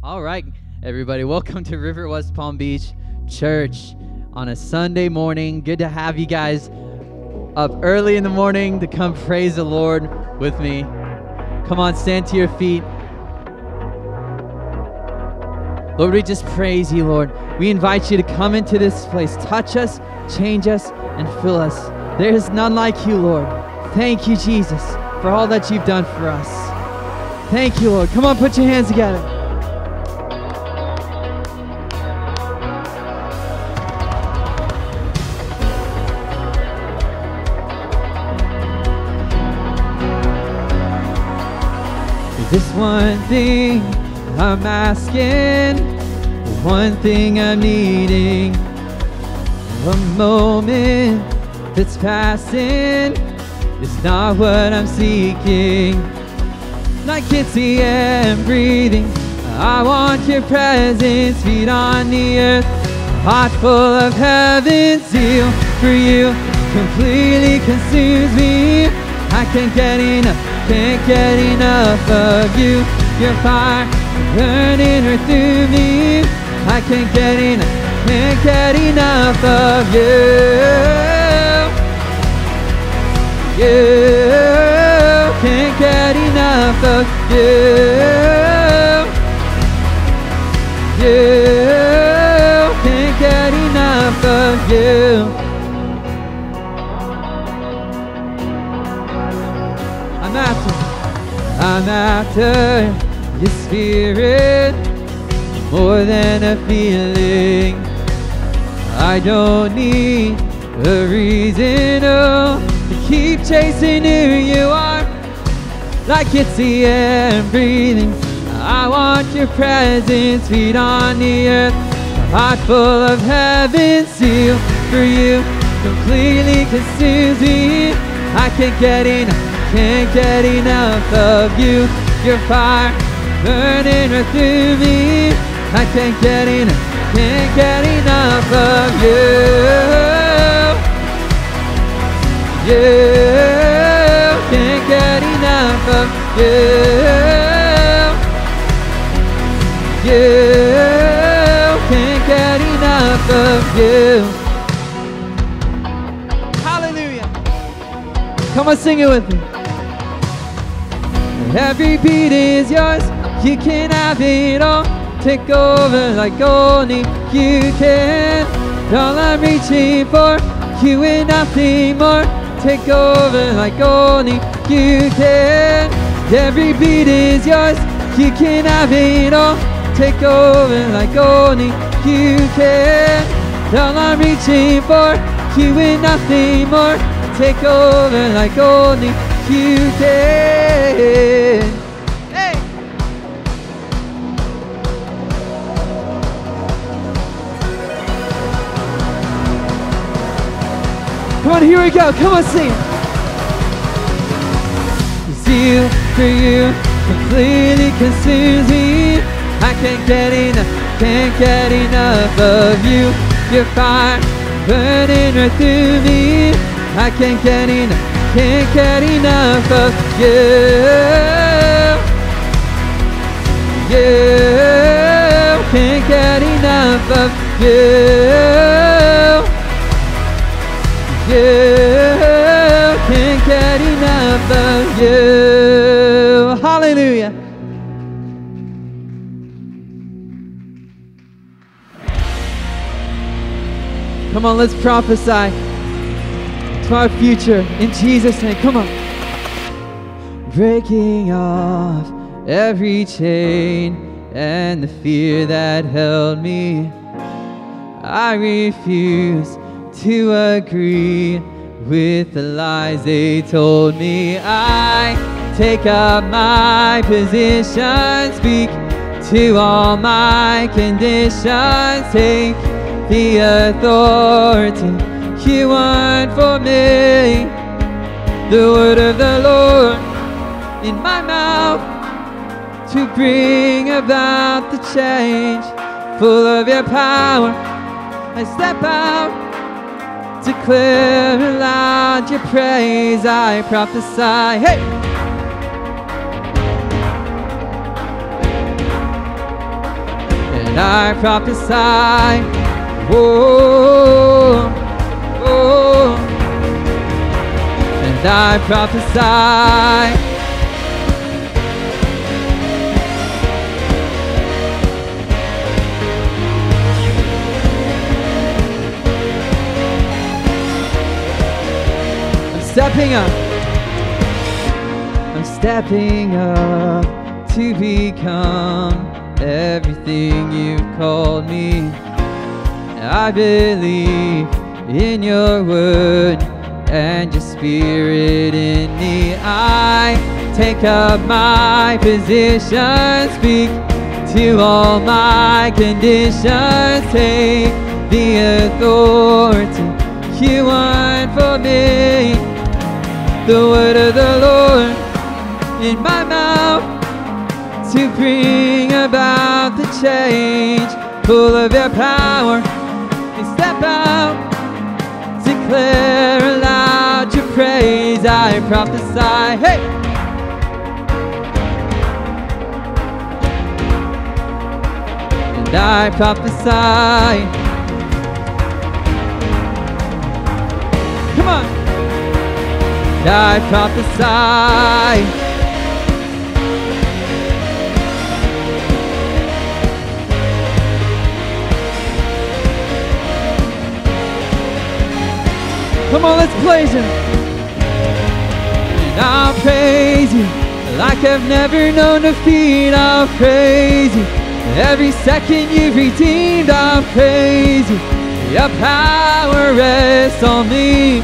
All right, everybody, welcome to River West Palm Beach Church on a Sunday morning. Good to have you guys up early in the morning to come praise the Lord with me. Come on, stand to your feet. Lord, we just praise you, Lord. We invite you to come into this place, touch us, change us, and fill us. There is none like you, Lord. Thank you, Jesus, for all that you've done for us. Thank you, Lord. Come on, put your hands together. This one thing I'm asking, one thing I'm needing, a moment that's passing is not what I'm seeking. Like it's the air I'm breathing, I want your presence, feet on the earth, heart full of heaven's zeal for you. Completely consumes me. I can't get enough, can't get enough of you. Your fire burning right through me. I can't get enough, can't get enough of you. You can't get enough of you. You can't get enough of you. I'm after your spirit more than a feeling. I don't need a reason oh, to keep chasing who you are. Like it's the air breathing. I want your presence, feet on the earth, a heart full of heaven, seal for you completely consumes me. I can't get enough can't get enough of you. Your fire burning right through me. I can't get enough, can't get enough of you. You can't get enough of you. You can't get enough of you. Hallelujah. Come on, sing it with me. Every beat is yours, you can have it all. Take over like only you can. All I'm reaching for, you and nothing more. Take over like only you can. Every beat is yours, you can have it all. Take over like only you can. All I'm reaching for, you and nothing more. Take over like only you can. Come on, here we go. Come on, sing. Zeal for you completely consumes me. I can't get enough, can't get enough of you. Your fire burning right through me. I can't get enough, can't get enough of you. You can't get enough of you. You can't get enough of you. Hallelujah. Come on, let's prophesy our future in Jesus' name. Come on. Breaking off every chain and the fear that held me. I refuse to agree with the lies they told me. I take up my position, speak to all my conditions, take the authority you want for me. The word of the Lord in my mouth to bring about the change. Full of your power, I step out, to declare aloud your praise. I prophesy. Hey! and I prophesy. Oh, and I prophesy. stepping up. I'm stepping up to become everything you've called me. I believe in your word and your spirit in me. I take up my position, speak to all my conditions, take the authority you want for me the word of the Lord in my mouth to bring about the change. Full of your power, and step out, declare aloud praise. I prophesy, hey. And I prophesy. Come on. I prophesy. Come on, let's praise Him. I'll praise you like I've never known defeat. I'll praise you. Every second you've redeemed, I'll praise you. Your power rests on me.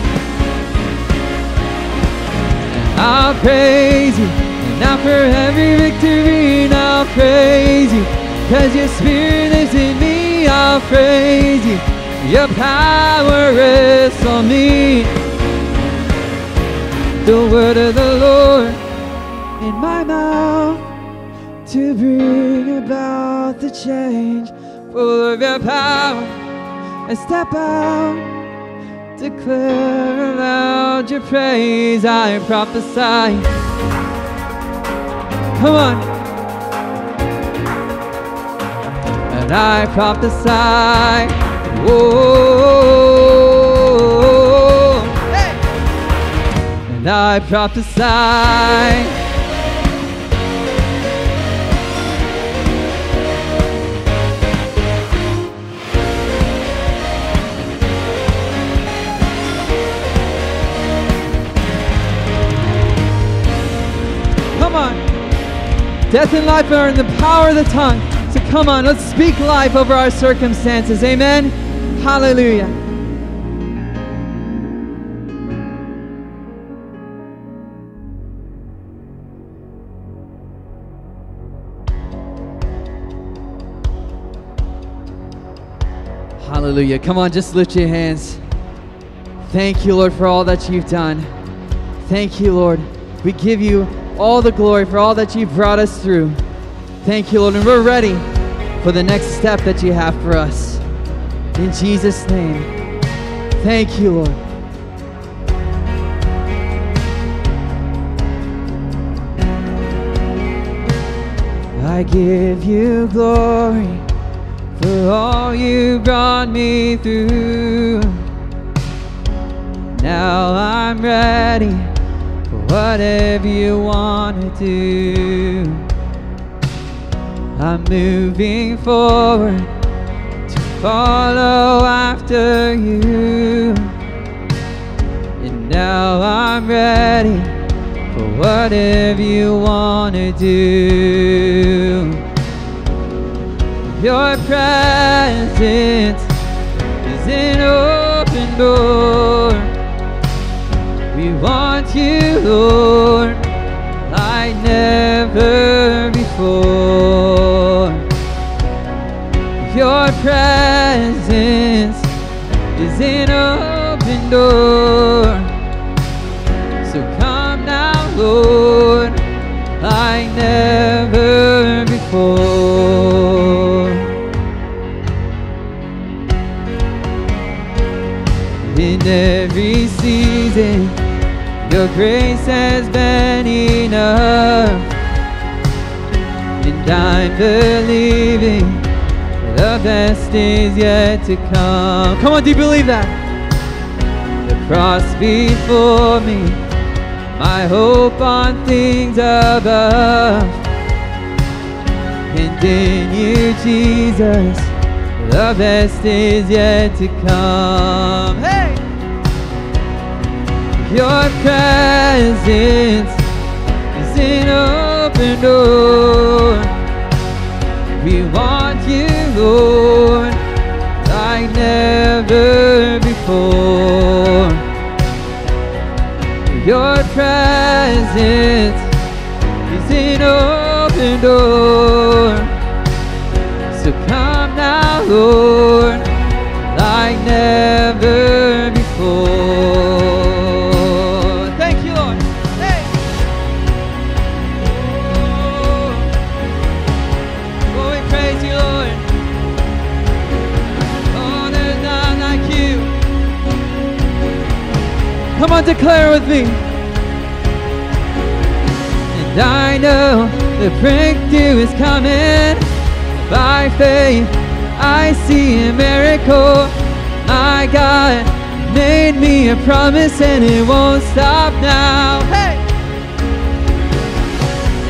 I'll praise you. Now for every victory, I'll praise you. Cause your spirit lives in me, I'll praise you. Your power rests on me. The word of the Lord in my mouth to bring about the change. Full of your power, I step out declare aloud your praise. I prophesy. Come on. And I prophesy. Oh, and I prophesy. Come on. Death and life are in the power of the tongue. So come on, let's speak life over our circumstances. Amen. Hallelujah. Hallelujah. Come on, just lift your hands. Thank you, Lord, for all that you've done. Thank you, Lord. We give you all the glory for all that you've brought us through. Thank you, Lord. And we're ready for the next step that you have for us. In Jesus' name. Thank you, Lord. I give you glory for all you brought me through. Now I'm ready for whatever you want to do. I'm moving forward to follow after you. And now I'm ready for whatever you want to do. Your presence is an open door We want you, Lord, like never before. Your presence is an open door. Every season your grace has been enough. And I'm believing The best is yet to come. Come on, do you believe that? The cross before me, my hope on things above. And in you, Jesus, the best is yet to come. Hey! Your presence is an open door. We want you, Lord, like never before. Your presence is an open door. So come now, Lord, like never before. Come on, declare with me. And I know the breakthrough is coming by faith. I see a miracle. My God made me a promise and it won't stop now. Hey!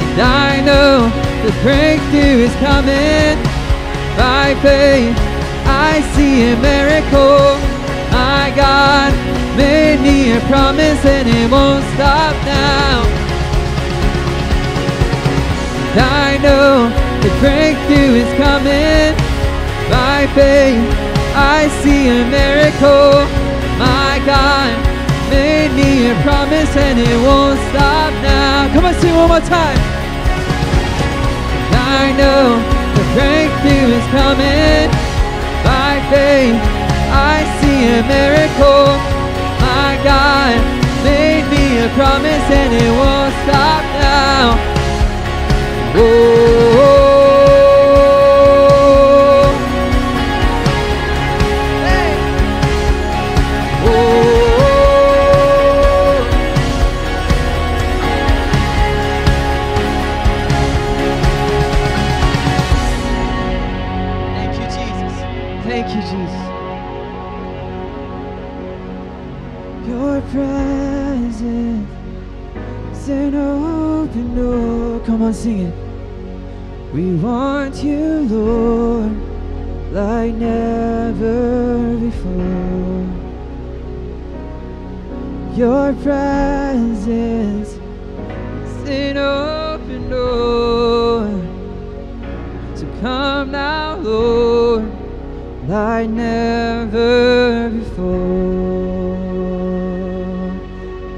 And I know the breakthrough is coming by faith. I see a miracle. My God made me a promise and it won't stop now. And I know the breakthrough is coming by faith. I see a miracle. My God made me a promise and it won't stop now. Come on, sing one more time. And I know the breakthrough is coming by faith. I see a miracle. God made me a promise and it won't stop now. Oh, on, sing it. We want you, Lord, like never before. Your presence is an open door. So come now, Lord, like never before.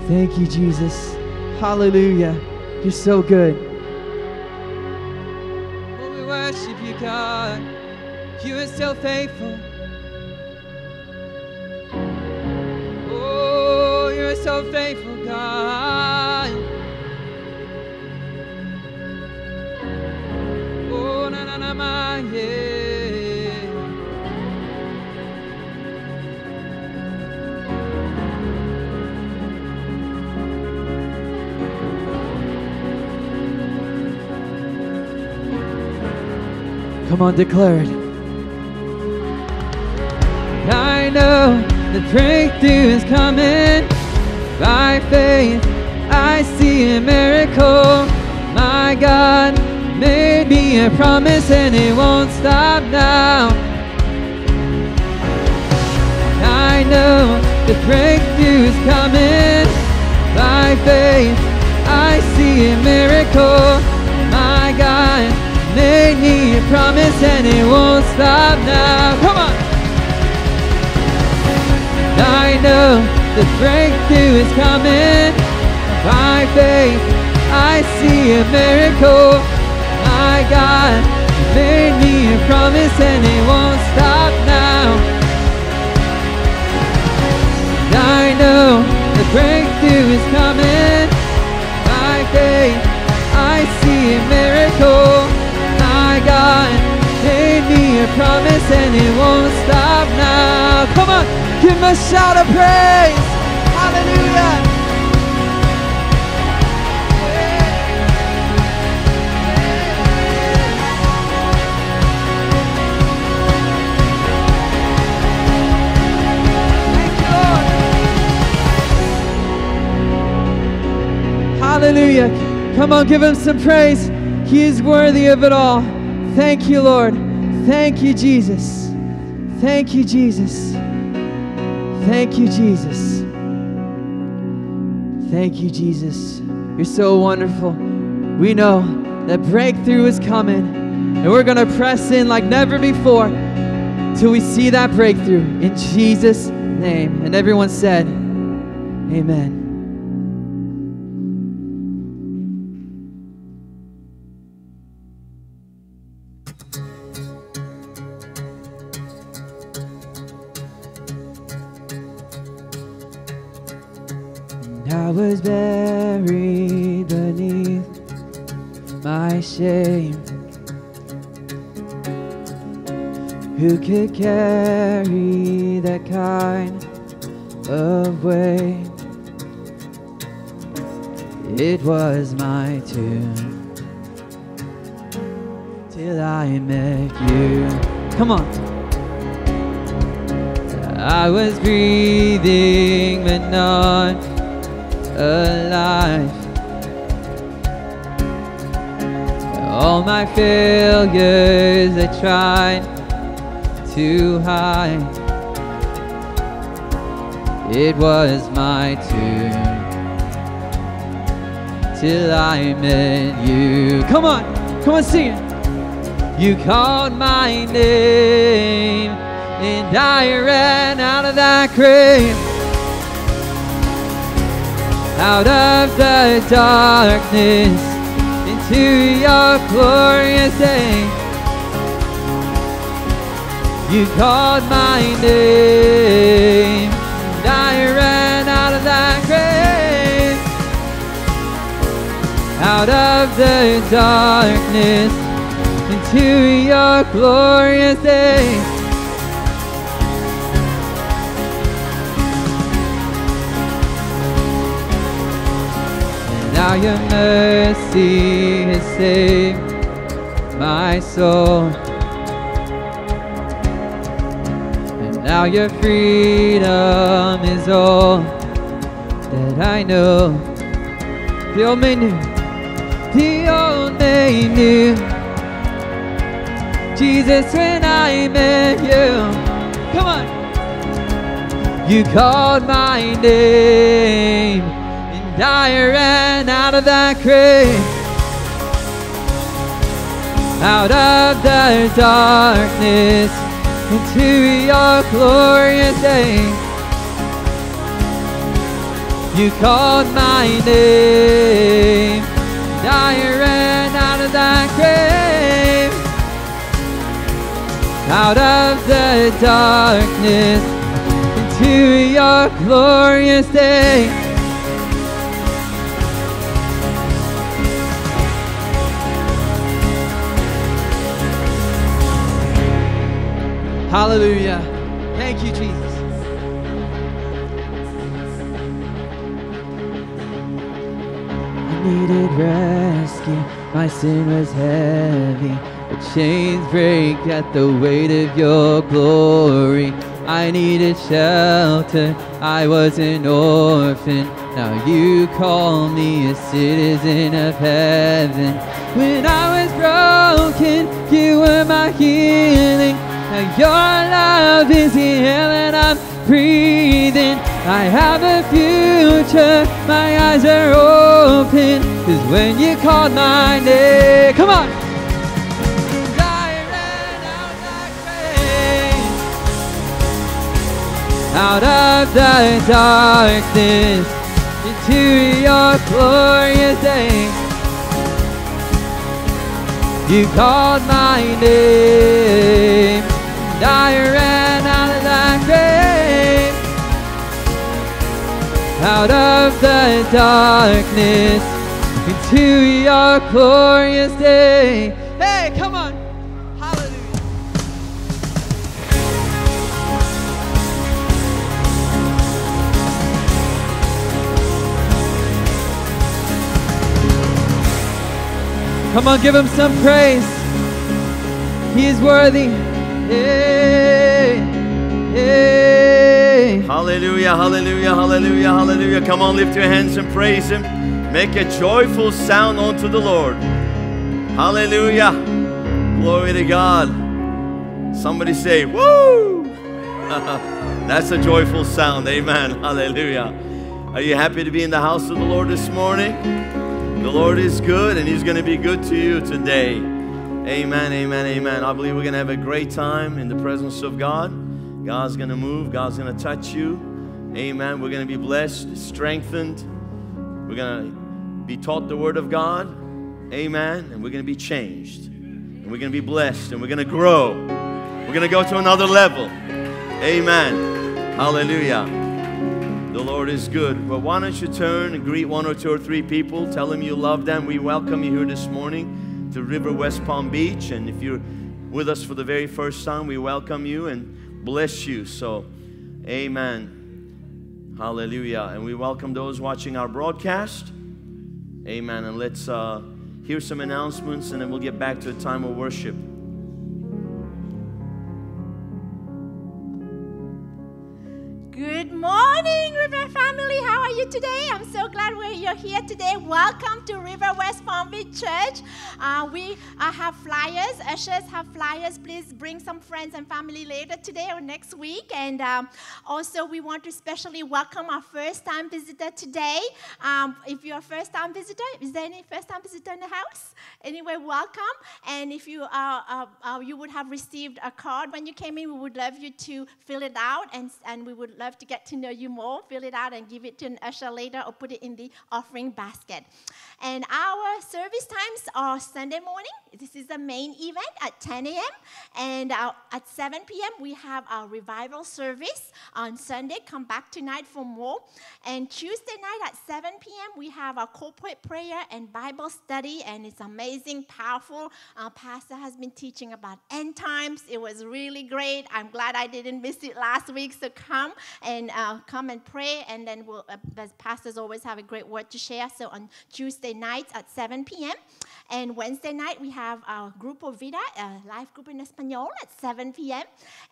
Thank you, Jesus. Hallelujah. You're so good. So faithful. Oh, you're so faithful, God. Oh, na na na yeah. Come on, declare it. Know the breakthrough is coming by faith. I see a miracle. My God made me a promise and it won't stop now. I know the breakthrough is coming by faith. I see a miracle. My God made me a promise and it won't stop now. Come on. I know the breakthrough is coming by faith. I see a miracle. My God made me a promise and it won't stop now. I know the breakthrough is coming by faith. I see a miracle. My God made me a promise and it won't stop now. Come on, Give him a shout of praise. Hallelujah. Hallelujah. Come on, give him some praise. He is worthy of it all. Thank you, Lord. Thank you, Jesus. Thank you, Jesus. Thank you, Jesus. Thank you, Jesus. You're so wonderful. We know that breakthrough is coming, and we're going to press in like never before till we see that breakthrough in Jesus' name. And everyone said, Amen. Carry that kind of weight? It was my tomb till I met you. Come on. I was breathing but not alive. All my failures I tried to hide. It was my turn till I met you. Come on, come on, sing it. You called my name, and I ran out of that grave out of the darkness into your glorious day. You called my name, and I ran out of that grave, out of the darkness into your glorious day. And now your mercy has saved my soul. Now your freedom is all that I know. The old me knew, the old me knew. Jesus, when I met you, come on. You called my name and I ran out of that grave, out of the darkness into your glorious day. You called my name, and I ran out of that grave, out of the darkness into your glorious day. Hallelujah. Thank you, Jesus. I needed rescue. My sin was heavy. The chains break at the weight of your glory. I needed shelter. I was an orphan. Now you call me a citizen of heaven. When I was broken, you were my healing. Now your love is air that I'm breathing. I have a future, my eyes are open. Cause when you called my name, come on. I ran Out of the darkness into your glorious day. You called my name and I ran out of that grave, out of the darkness into your glorious day. Hey, come on. Come on, give him some praise. He is worthy. Hallelujah, hallelujah, hallelujah, hallelujah. Come on, lift your hands and praise Him. Make a joyful sound unto the Lord. Hallelujah. Glory to God. Somebody say, Woo! That's a joyful sound. Amen. Hallelujah. Are you happy to be in the house of the Lord this morning? The Lord is good and He's going to be good to you today. Amen, amen, amen. I believe we're going to have a great time in the presence of God. God's going to move, God's going to touch you. Amen. We're going to be blessed, strengthened. We're going to be taught the Word of God. Amen. And we're going to be changed. And we're going to be blessed. And we're going to grow. We're going to go to another level. Amen. Hallelujah. The Lord is good. But why don't you turn and greet one or two or three people? Tell them you love them. We welcome you here this morning to River West Palm Beach. And if you're with us for the very first time, we welcome you and bless you. So, amen. Hallelujah. And we welcome those watching our broadcast. Amen. And let's uh, hear some announcements and then we'll get back to a time of worship. Good morning, River family. How are you today? I'm so glad you're here today. Welcome to River West Palm Beach Church. Uh, we uh, have flyers. Ushers have flyers. Please bring some friends and family later today or next week. And um, also, we want to especially welcome our first time visitor today. Um, if you're a first time visitor, is there any first time visitor in the house? Anyway, welcome. And if you are, uh, you would have received a card when you came in, we would love you to fill it out, and, and we would love to get to know you more. Fill it out and give it to an usher later, or put it in the offering basket. And our service times are Sunday morning. This is the main event at 10 a.m. And uh, at 7 p.m., we have our revival service. On Sunday, come back tonight for more. And Tuesday night at 7 p.m., we have our corporate prayer and Bible study. And it's amazing, powerful. Our pastor has been teaching about end times. It was really great. I'm glad I didn't miss it last week. So come and uh, come and pray. And then we'll, uh, as pastors always have a great word to share. So on Tuesday nights at 7 p.m. And Wednesday night, we have our Grupo Vida, a live group in Espanol at 7 p.m.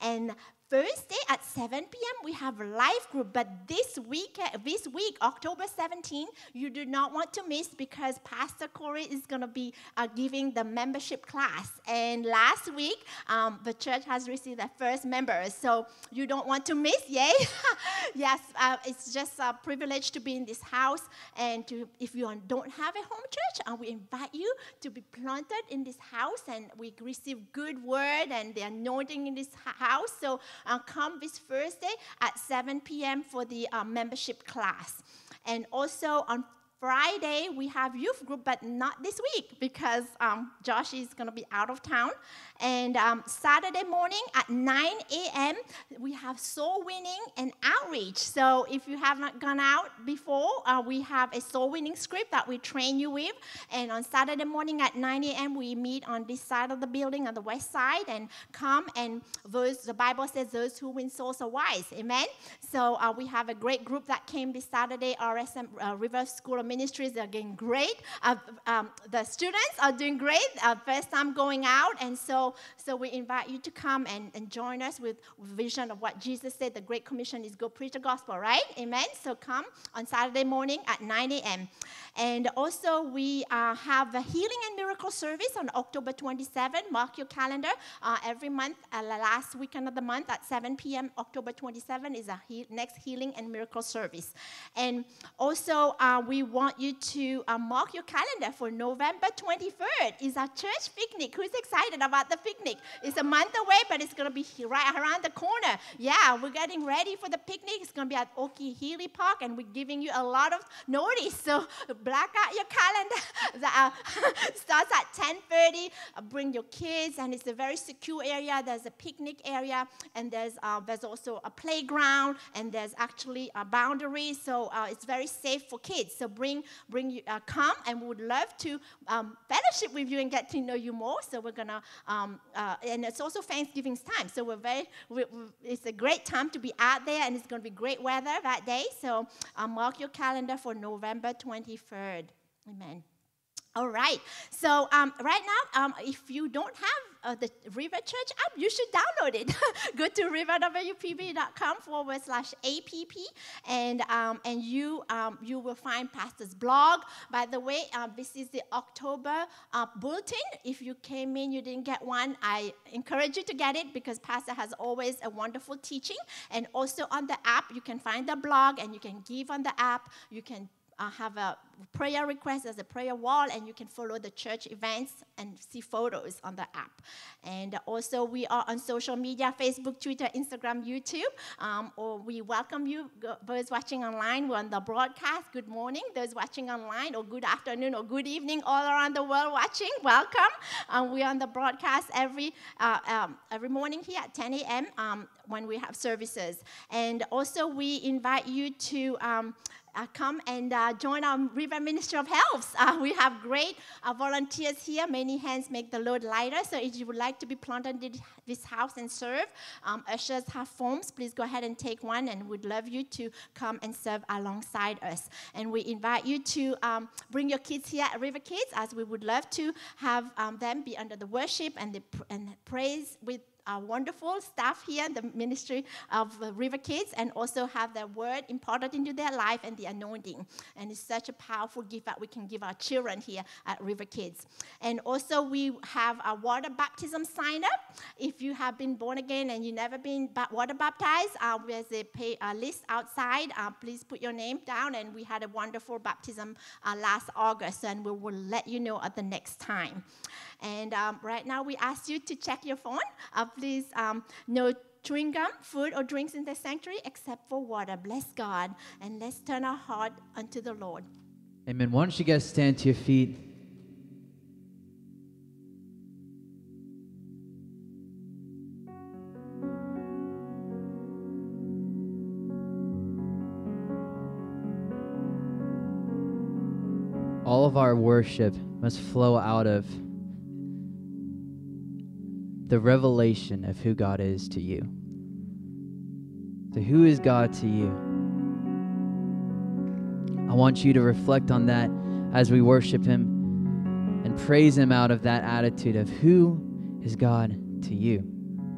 And Thursday at 7 p.m. we have a live group, but this week, this week, October 17, you do not want to miss because Pastor Corey is going to be uh, giving the membership class. And last week, um, the church has received their first members, so you don't want to miss, yay? yes, uh, it's just a privilege to be in this house, and to, if you don't have a home church, uh, we invite you to be planted in this house, and we receive good word and the anointing in this house. So uh, come this Thursday at 7 p.m. for the uh, membership class. And also on Friday, we have youth group, but not this week because um, Josh is going to be out of town. And um, Saturday morning at 9 a.m., we have soul winning and outreach. So if you have not gone out before, uh, we have a soul winning script that we train you with. And on Saturday morning at 9 a.m., we meet on this side of the building on the west side and come. And those, the Bible says, those who win souls are wise. Amen. So uh, we have a great group that came this Saturday, RSM uh, River School of Ministries are getting great. Uh, um, the students are doing great. Uh, first time going out, and so so we invite you to come and, and join us with vision of what Jesus said. The Great Commission is go preach the gospel, right? Amen. So come on Saturday morning at 9 a.m. And also we uh, have a healing and miracle service on October 27. Mark your calendar. Uh, every month, uh, last weekend of the month at 7 p.m. October 27 is our he- next healing and miracle service. And also uh, we want you to uh, mark your calendar for November 23rd is our church picnic. Who's excited about the picnic? It's a month away, but it's going to be right around the corner. Yeah, we're getting ready for the picnic. It's going to be at Okeeheelee Park, and we're giving you a lot of notice. So black out your calendar. that uh, starts at 10:30. Uh, bring your kids, and it's a very secure area. There's a picnic area, and there's uh, there's also a playground, and there's actually a boundary. So uh, it's very safe for kids. So bring bring uh, come, and we would love to um, fellowship with you and get to know you more. So we're gonna um, uh, and it's also Thanksgiving's time. So we're very we, we, it's a great time to be out there, and it's gonna be great weather that day. So mark your calendar for November 23rd. Amen. All right. So um, right now, um, if you don't have uh, the River Church app, you should download it. Go to riverwpb.com forward slash app, and um, and you um, you will find Pastor's blog. By the way, um, this is the October uh, bulletin. If you came in, you didn't get one, I encourage you to get it because Pastor has always a wonderful teaching. And also on the app, you can find the blog, and you can give on the app. You can uh, have a prayer request as a prayer wall, and you can follow the church events and see photos on the app. And also, we are on social media Facebook, Twitter, Instagram, YouTube. Um, or we welcome you, those watching online. We're on the broadcast. Good morning, those watching online, or good afternoon, or good evening, all around the world watching. Welcome. Um, we're on the broadcast every, uh, um, every morning here at 10 a.m. Um, when we have services. And also, we invite you to um, uh, come and uh, join our River Ministry of Helps. Uh, we have great uh, volunteers here. Many hands make the load lighter. So if you would like to be planted in this house and serve, um, ushers have forms. Please go ahead and take one, and we'd love you to come and serve alongside us. And we invite you to um, bring your kids here at River Kids, as we would love to have um, them be under the worship and the and praise with uh, wonderful staff here in the ministry of River Kids and also have their word imparted into their life and the anointing. And it's such a powerful gift that we can give our children here at River Kids. And also, we have a water baptism sign up. If you have been born again and you've never been water baptized, uh, there's a pay, list outside. Uh, please put your name down. And we had a wonderful baptism uh, last August, and we will let you know at the next time. And um, right now, we ask you to check your phone. Uh, please, um, no chewing gum, food, or drinks in the sanctuary except for water. Bless God. And let's turn our heart unto the Lord. Amen. Why don't you guys stand to your feet? All of our worship must flow out of the revelation of who God is to you. So, who is God to you? I want you to reflect on that as we worship Him and praise Him out of that attitude of who is God to you?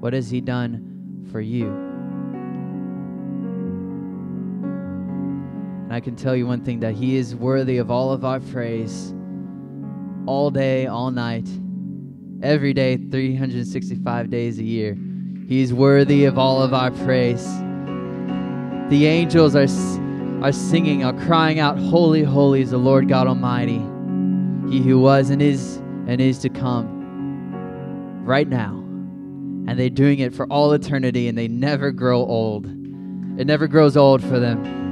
What has He done for you? And I can tell you one thing that He is worthy of all of our praise all day, all night every day, 365 days a year. He's worthy of all of our praise. The angels are, are singing, are crying out, Holy, holy is the Lord God Almighty, He who was and is and is to come right now. And they're doing it for all eternity, and they never grow old. It never grows old for them.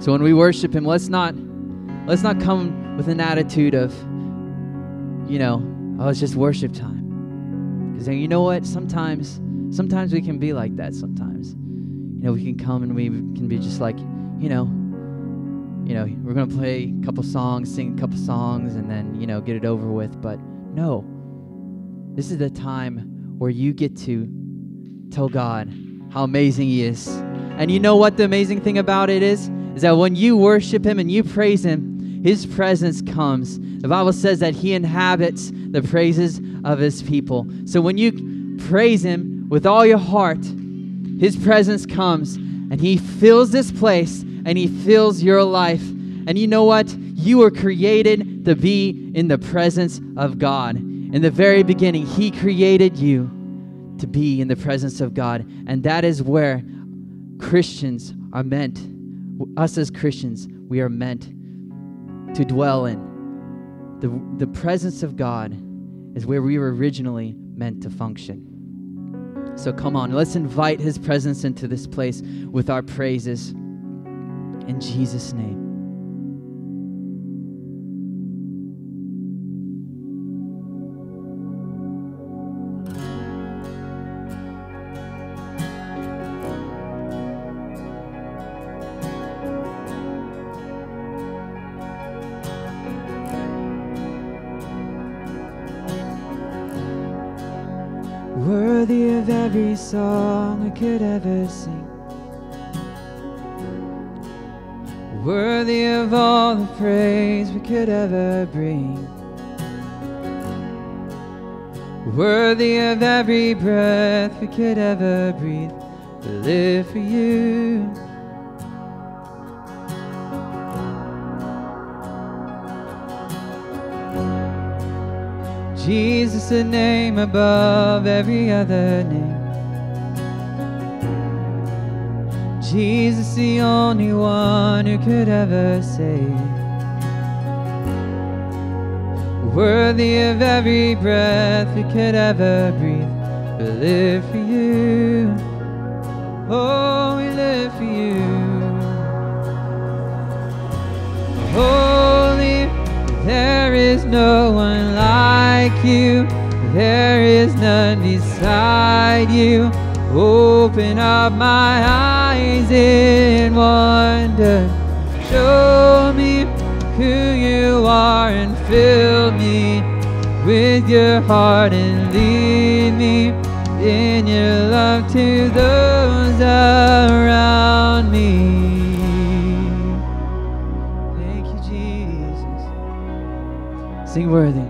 So when we worship Him, let's not let's not come with an attitude of you know, oh, it's just worship time. Because you know what? Sometimes, sometimes we can be like that. Sometimes, you know, we can come and we can be just like, you know, you know, we're gonna play a couple songs, sing a couple songs, and then you know, get it over with. But no, this is the time where you get to tell God how amazing He is. And you know what the amazing thing about it is? Is that when you worship Him and you praise Him, His presence comes the Bible says that He inhabits the praises of His people. So when you praise Him with all your heart, His presence comes and He fills this place and He fills your life. And you know what? You were created to be in the presence of God. In the very beginning, He created you to be in the presence of God. And that is where Christians are meant, us as Christians, we are meant to dwell in. The, the presence of God is where we were originally meant to function. So come on, let's invite His presence into this place with our praises. In Jesus' name. Song I could ever sing. worthy of all the praise we could ever bring. Worthy of every breath we could ever breathe, to live for you. Jesus, the name above every other name. Jesus, the only one who could ever save. Worthy of every breath we could ever breathe, we live for you. Oh, we live for you. Holy, there is no one like you. There is none beside you. Open up my eyes in wonder. Show me who you are and fill me with your heart and lead me in your love to those around me. Thank you, Jesus. Sing worthy.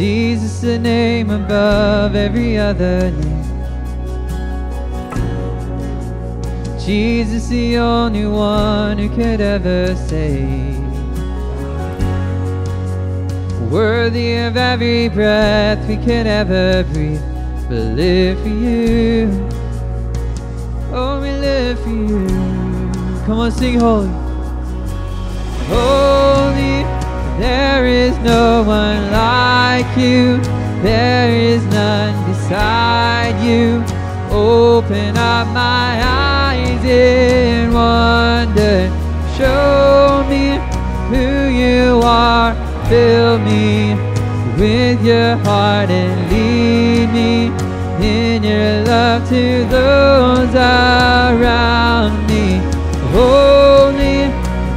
Jesus, the name above every other name. Jesus, the only one who could ever save. Worthy of every breath we could ever breathe, we live for you. Oh, we live for you. Come on, sing holy. Holy, there is no one like you. There is none beside you. Open up my eyes in wonder. Show me who you are. Fill me with your heart and lead me in your love to those around me. Holy,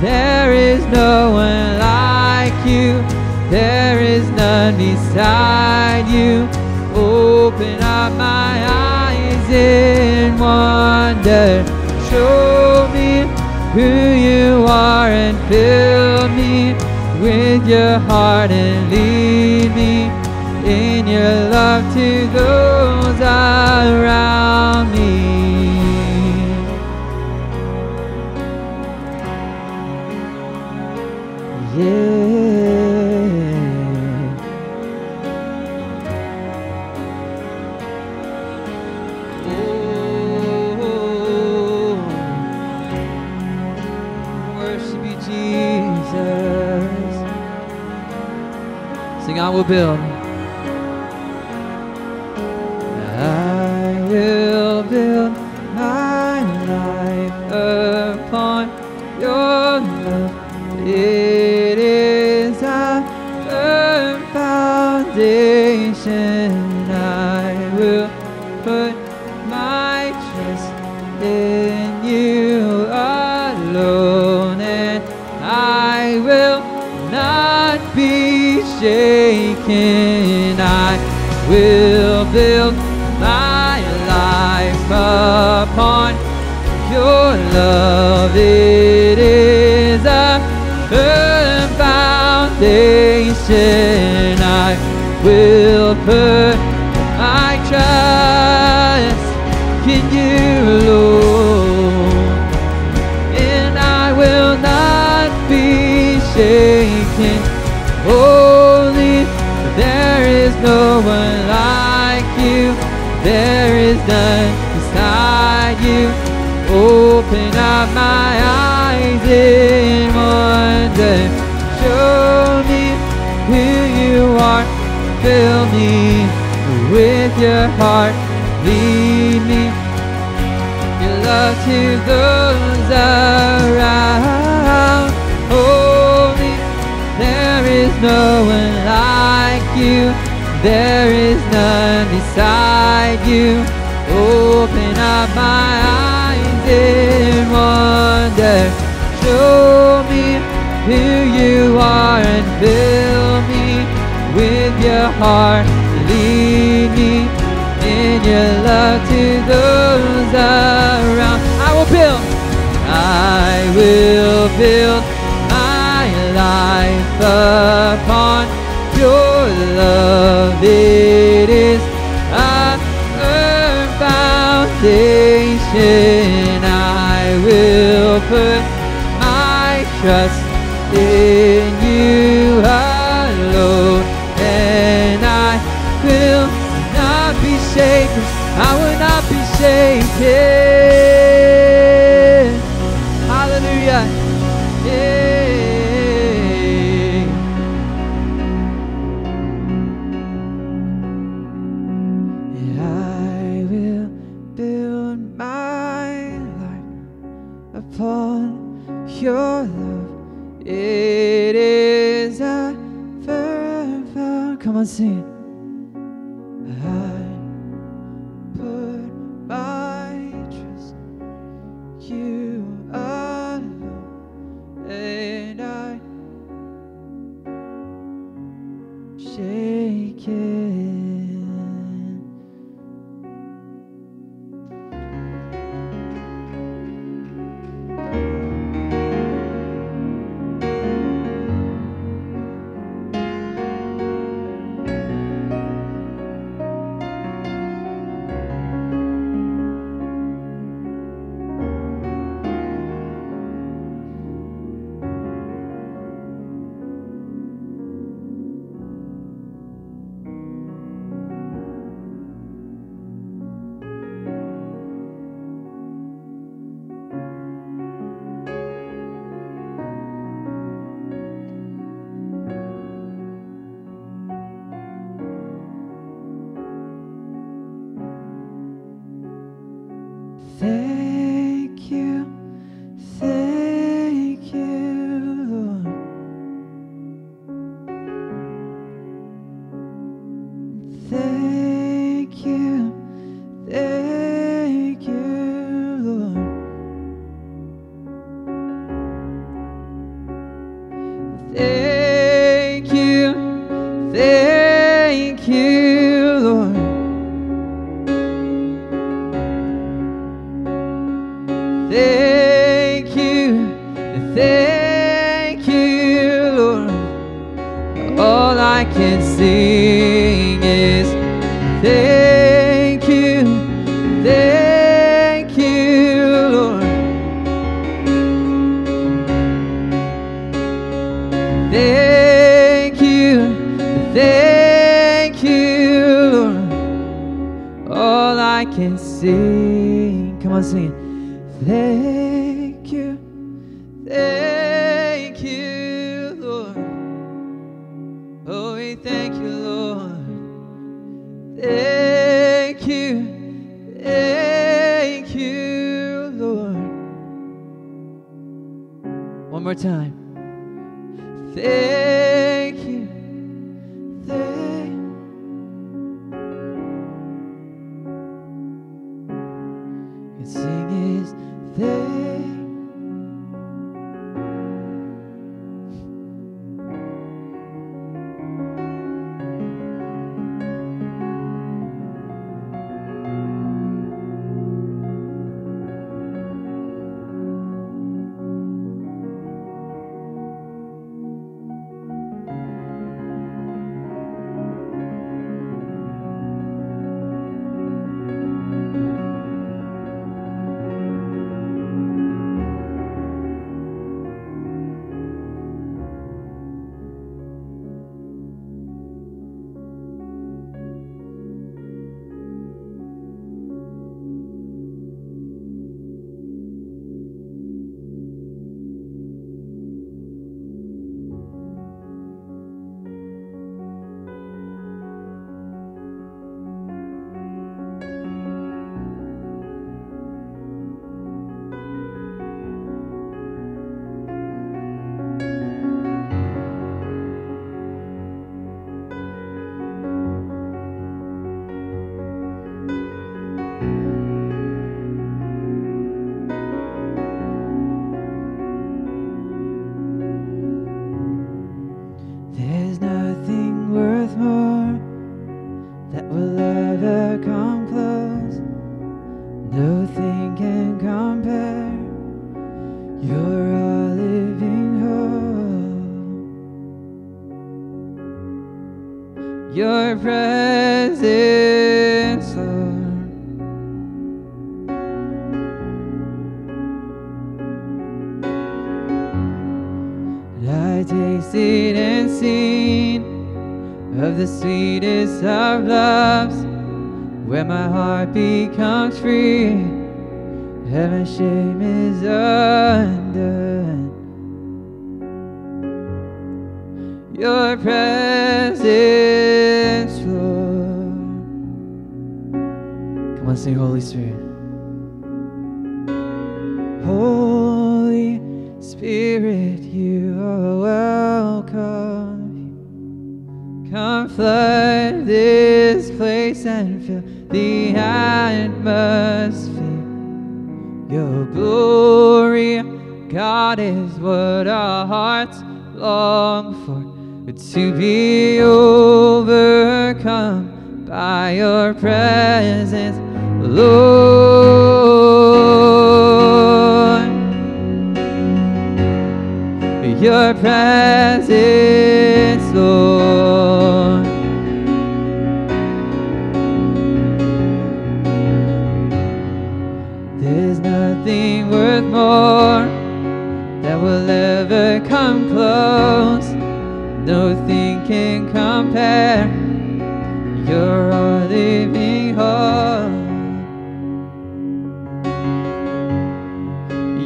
there is no one like you. There is none beside you. Open up my eyes in wonder. Show me who you are and fill me with your heart and lead me in your love to those around me. Yeah. Sing, Thank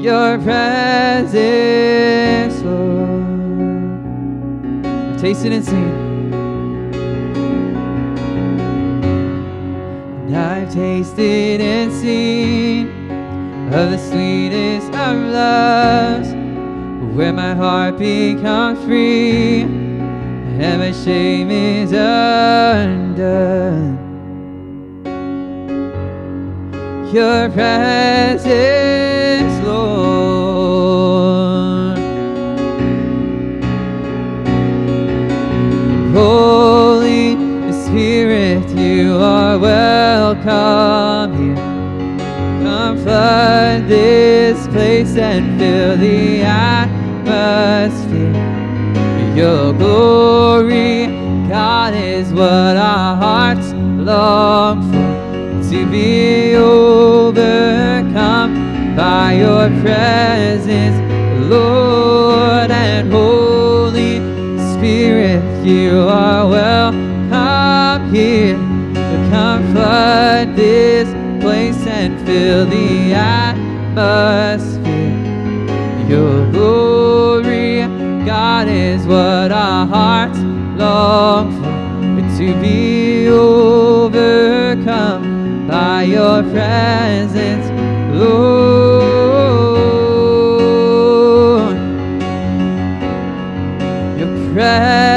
Your presence, Lord. Taste it and sing. And I've tasted and seen of the sweetest of loves, where my heart becomes free, and my shame is undone. Your presence, welcome here. Come flood this place and fill the atmosphere. Your glory, God, is what our hearts long for. To be overcome by your presence, Lord and Holy Spirit, you are welcome here. Flood this place and fill the atmosphere. Your glory, God, is what our hearts long for. To be overcome by your presence, Lord. Your presence,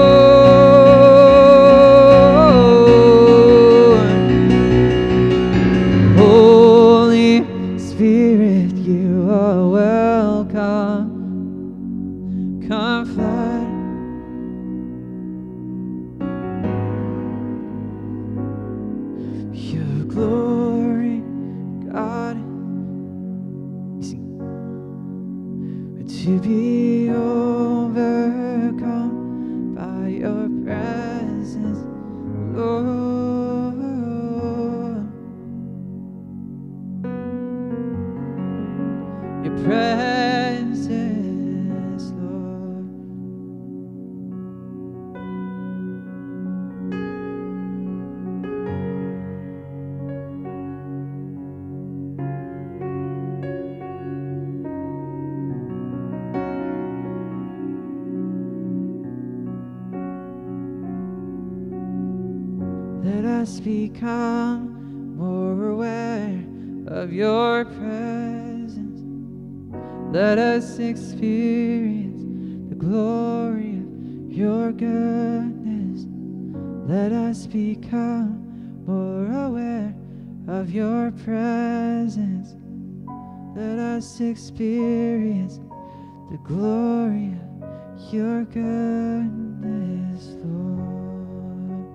your presence. Let us experience the glory of your goodness, Lord.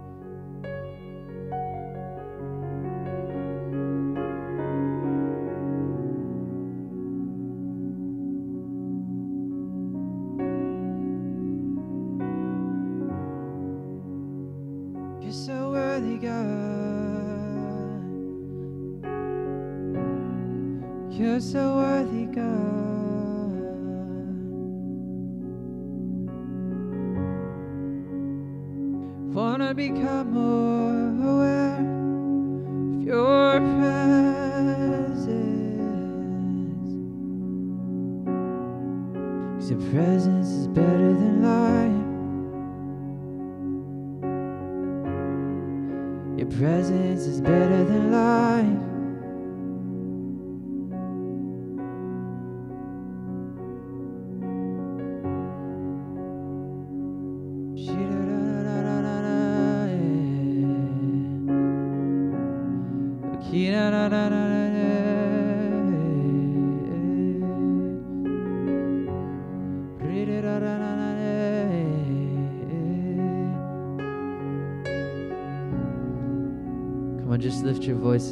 You're so worthy, God. You're so worthy, God. Wanna become more aware of your presence. Cause your presence is better than life. Your presence is better than life.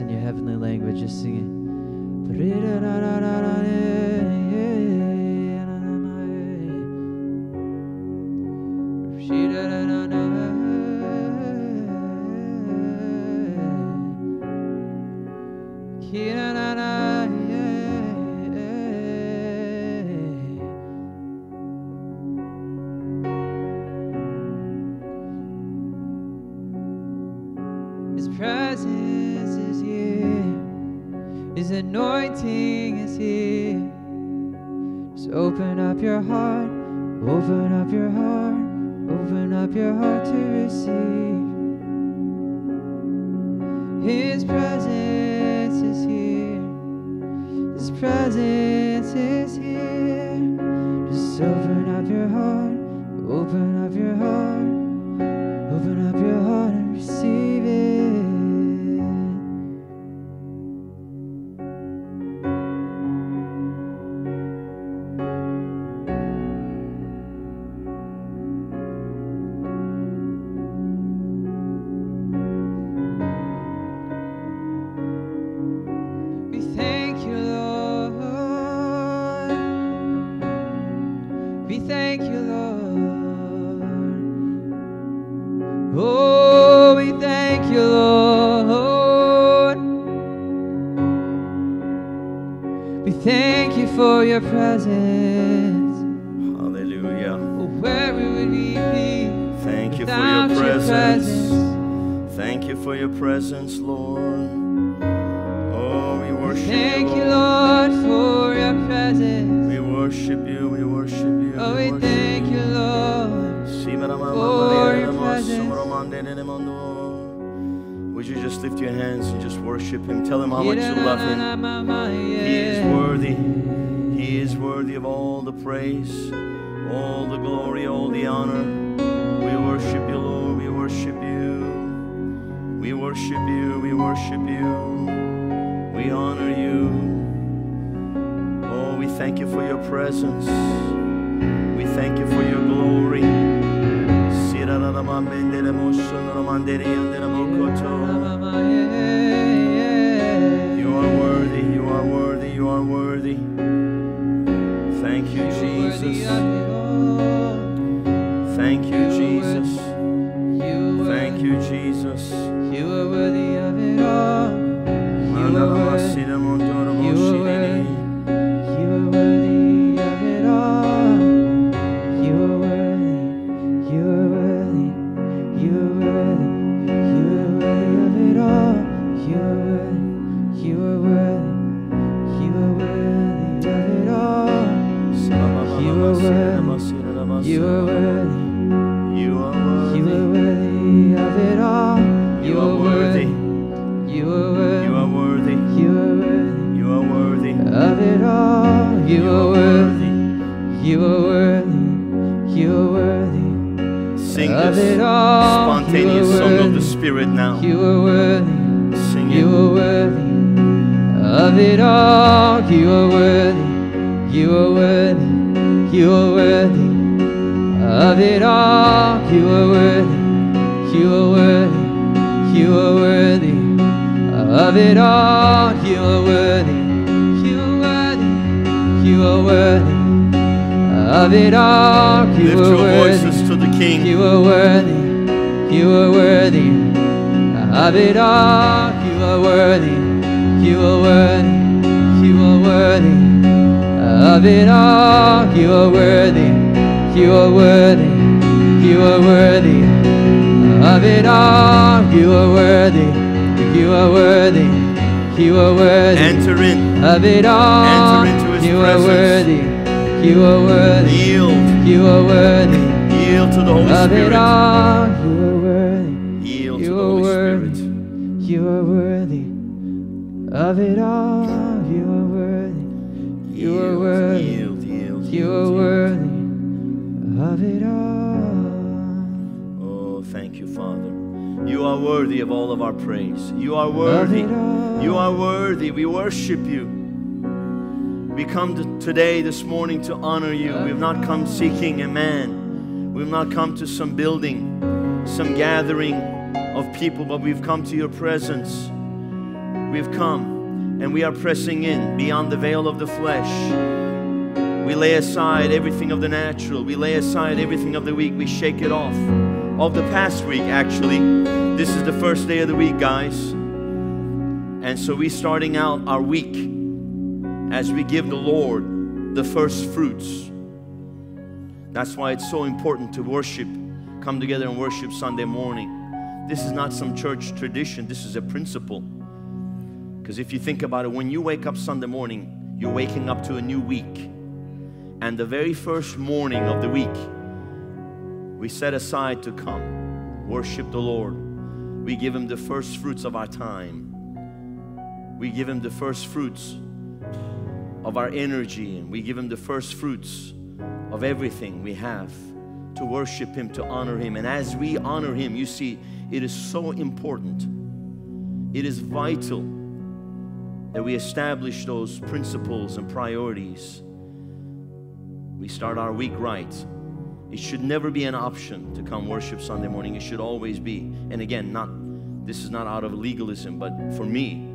in your heavenly language, just singing. Of this spontaneous you song of the. Spirit now. You are worthy. Sing You it. are worthy of it all. You are worthy. You are worthy. You are worthy of it all. You are worthy. You are worthy. You are worthy of it all. You are worthy. You are worthy. You are worthy of it all. You Lift are worthy. Voices to the King. You are worthy. You are worthy of it all. You are worthy. You are worthy. You are worthy of it all. You are worthy. You are worthy. You are worthy of it all. You are worthy. You are worthy. You are worthy Enter in. of it all. Enter into his You are presence. worthy. You are worthy. Yield. You are worthy Yield to the Holy of it Spirit. all. You are worthy. Yield to You the are Holy worthy. Spirit. You are worthy of it all. You are worthy. You are Yield, worthy. Yield, yield, You are worthy of it all. Oh, thank you, Father. You are worthy of all of our praise. You are worthy. You are worthy. We worship you. We come to today, this morning, to honor you. We have not come seeking a man. We have not come to some building, some gathering of people, but we've come to your presence. We've come and we are pressing in beyond the veil of the flesh. We lay aside everything of the natural. We lay aside everything of the week. We shake it off. Of the past week, actually. This is the first day of the week, guys. And so we're starting out our week as we give the Lord the first fruits. That's why it's so important to worship, come together and worship Sunday morning. This is not some church tradition, this is a principle. Because if you think about it, when you wake up Sunday morning, you're waking up to a new week. And the very first morning of the week, we set aside to come, worship the Lord. We give Him the first fruits of our time. We give Him the first fruits of our energy, and we give Him the first fruits of everything we have to worship Him, to honor Him. And as we honor Him, you see, it is so important. It is vital that we establish those principles and priorities. We start our week right. It should never be an option to come worship Sunday morning. It should always be. And again, not this is not out of legalism, but for me,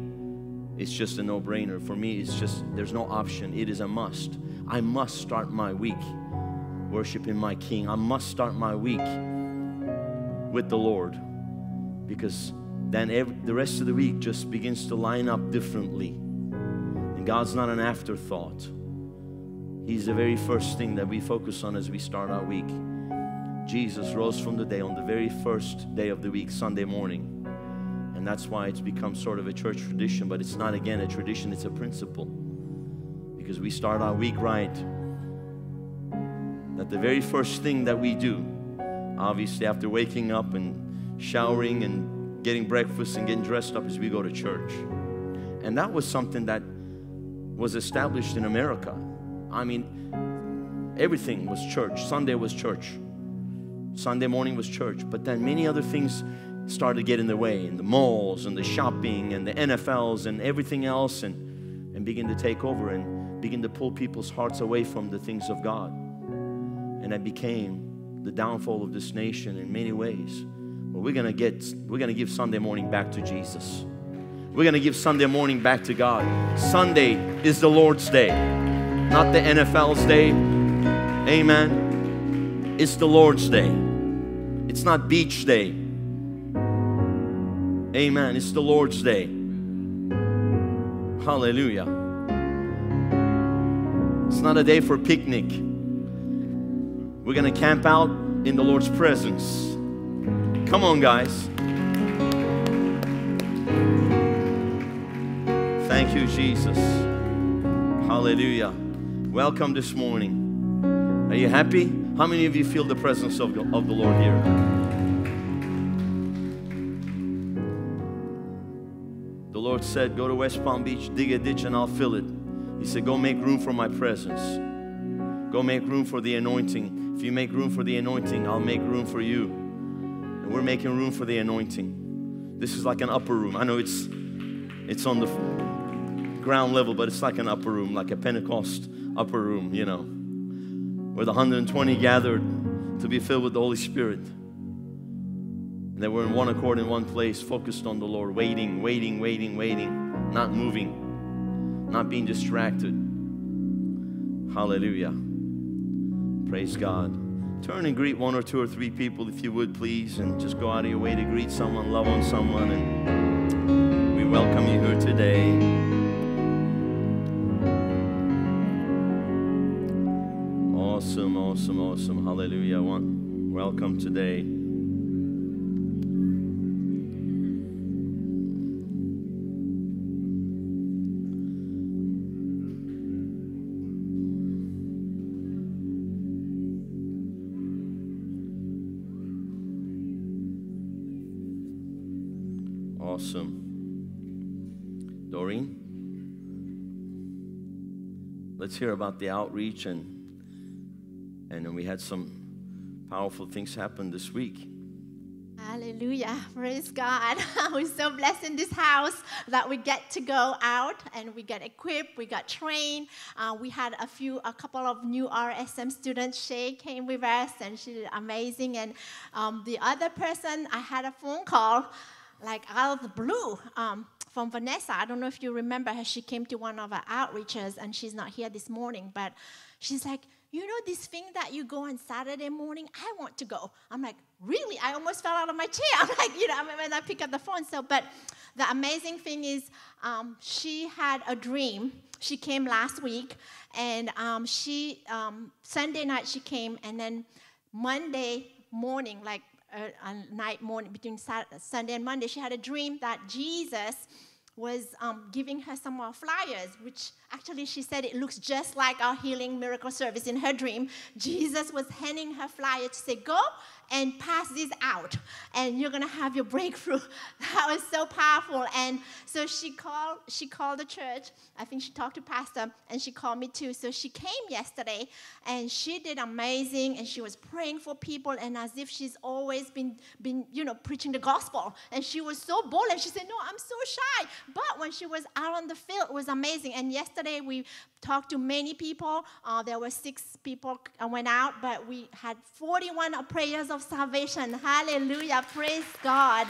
it's just a no-brainer. For me, it's just there's no option. It is a must. I must start my week worshiping my King. I must start my week with the Lord because then every, the rest of the week just begins to line up differently. And God's not an afterthought. He's the very first thing that we focus on as we start our week. Jesus rose from the day on the very first day of the week, Sunday morning. And that's why it's become sort of a church tradition, but it's not again a tradition, it's a principle. Because we start our week right. That the very first thing that we do, obviously after waking up and showering and getting breakfast and getting dressed up, is we go to church. And that was something that was established in America. I mean, everything was church. Sunday was church. Sunday morning was church. But then many other things started to get in the way, and the malls and the shopping and the NFLs and everything else, and, and begin to take over and begin to pull people's hearts away from the things of God. And that became the downfall of this nation in many ways. But we're gonna get we're gonna give Sunday morning back to Jesus. We're gonna give Sunday morning back to God. Sunday is the Lord's day, not the NFL's day. Amen. It's the Lord's day. It's not beach day. Amen. It's the Lord's day. Hallelujah. It's not a day for picnic. We're going to camp out in the Lord's presence. Come on, guys. Thank you, Jesus. Hallelujah. Welcome this morning. Are you happy? How many of you feel the presence of, of the Lord here? Lord said, Go to West Palm Beach, dig a ditch, and I'll fill it. He said, Go make room for my presence. Go make room for the anointing. If you make room for the anointing, I'll make room for you. And we're making room for the anointing. This is like an upper room. I know it's it's on the ground level, but it's like an upper room, like a Pentecost upper room, you know, where the 120 gathered to be filled with the Holy Spirit. And they were in one accord in one place, focused on the Lord, waiting, waiting, waiting, waiting, not moving, not being distracted. Hallelujah. Praise God. Turn and greet one or two or three people if you would, please, and just go out of your way to greet someone, love on someone, and we welcome you here today. Awesome, awesome, awesome. Hallelujah. One, welcome today. Hear about the outreach and and then we had some powerful things happen this week. Hallelujah. Praise God. We're so blessed in this house that we get to go out and we get equipped, we got trained. Uh, we had a few, a couple of new RSM students. Shay came with us and she did amazing. And um, the other person, I had a phone call like out of the blue. Um, from Vanessa. I don't know if you remember her. She came to one of our outreaches and she's not here this morning, but she's like, you know this thing that you go on Saturday morning? I want to go. I'm like, really? I almost fell out of my chair. I'm like, you know, when I pick up the phone. So, but the amazing thing is, um, she had a dream. She came last week, and um, she um, Sunday night she came, and then Monday morning, like uh, night morning between Saturday, Sunday and Monday, she had a dream that Jesus was um, giving her some more flyers, which actually she said it looks just like our healing miracle service in her dream. Jesus was handing her flyer to say, Go and pass this out. And you're to have your breakthrough. That was so powerful. And so she called she called the church. I think she talked to pastor and she called me too. So she came yesterday and she did amazing and she was praying for people and as if she's always been been you know preaching the gospel. And she was so bold and she said no i'm so shy. But when she was out on the field it was amazing. And yesterday we talked to many people. Uh, there were six people uh, went out, but we had 41 prayers of salvation. Hallelujah. Praise God.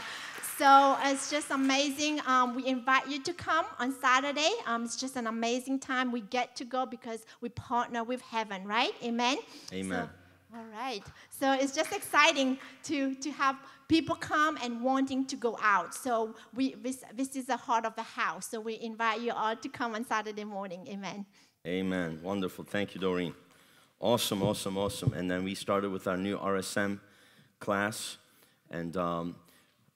So it's just amazing. Um, we invite you to come on Saturday. Um, it's just an amazing time. We get to go because we partner with heaven, right? Amen. Amen. So, all right. So it's just exciting to to have people come and wanting to go out. So we this, this is the heart of the house. So we invite you all to come on Saturday morning. Amen. Amen. Wonderful. Thank you, Doreen. Awesome, awesome, awesome. And then we started with our new RSM class and um,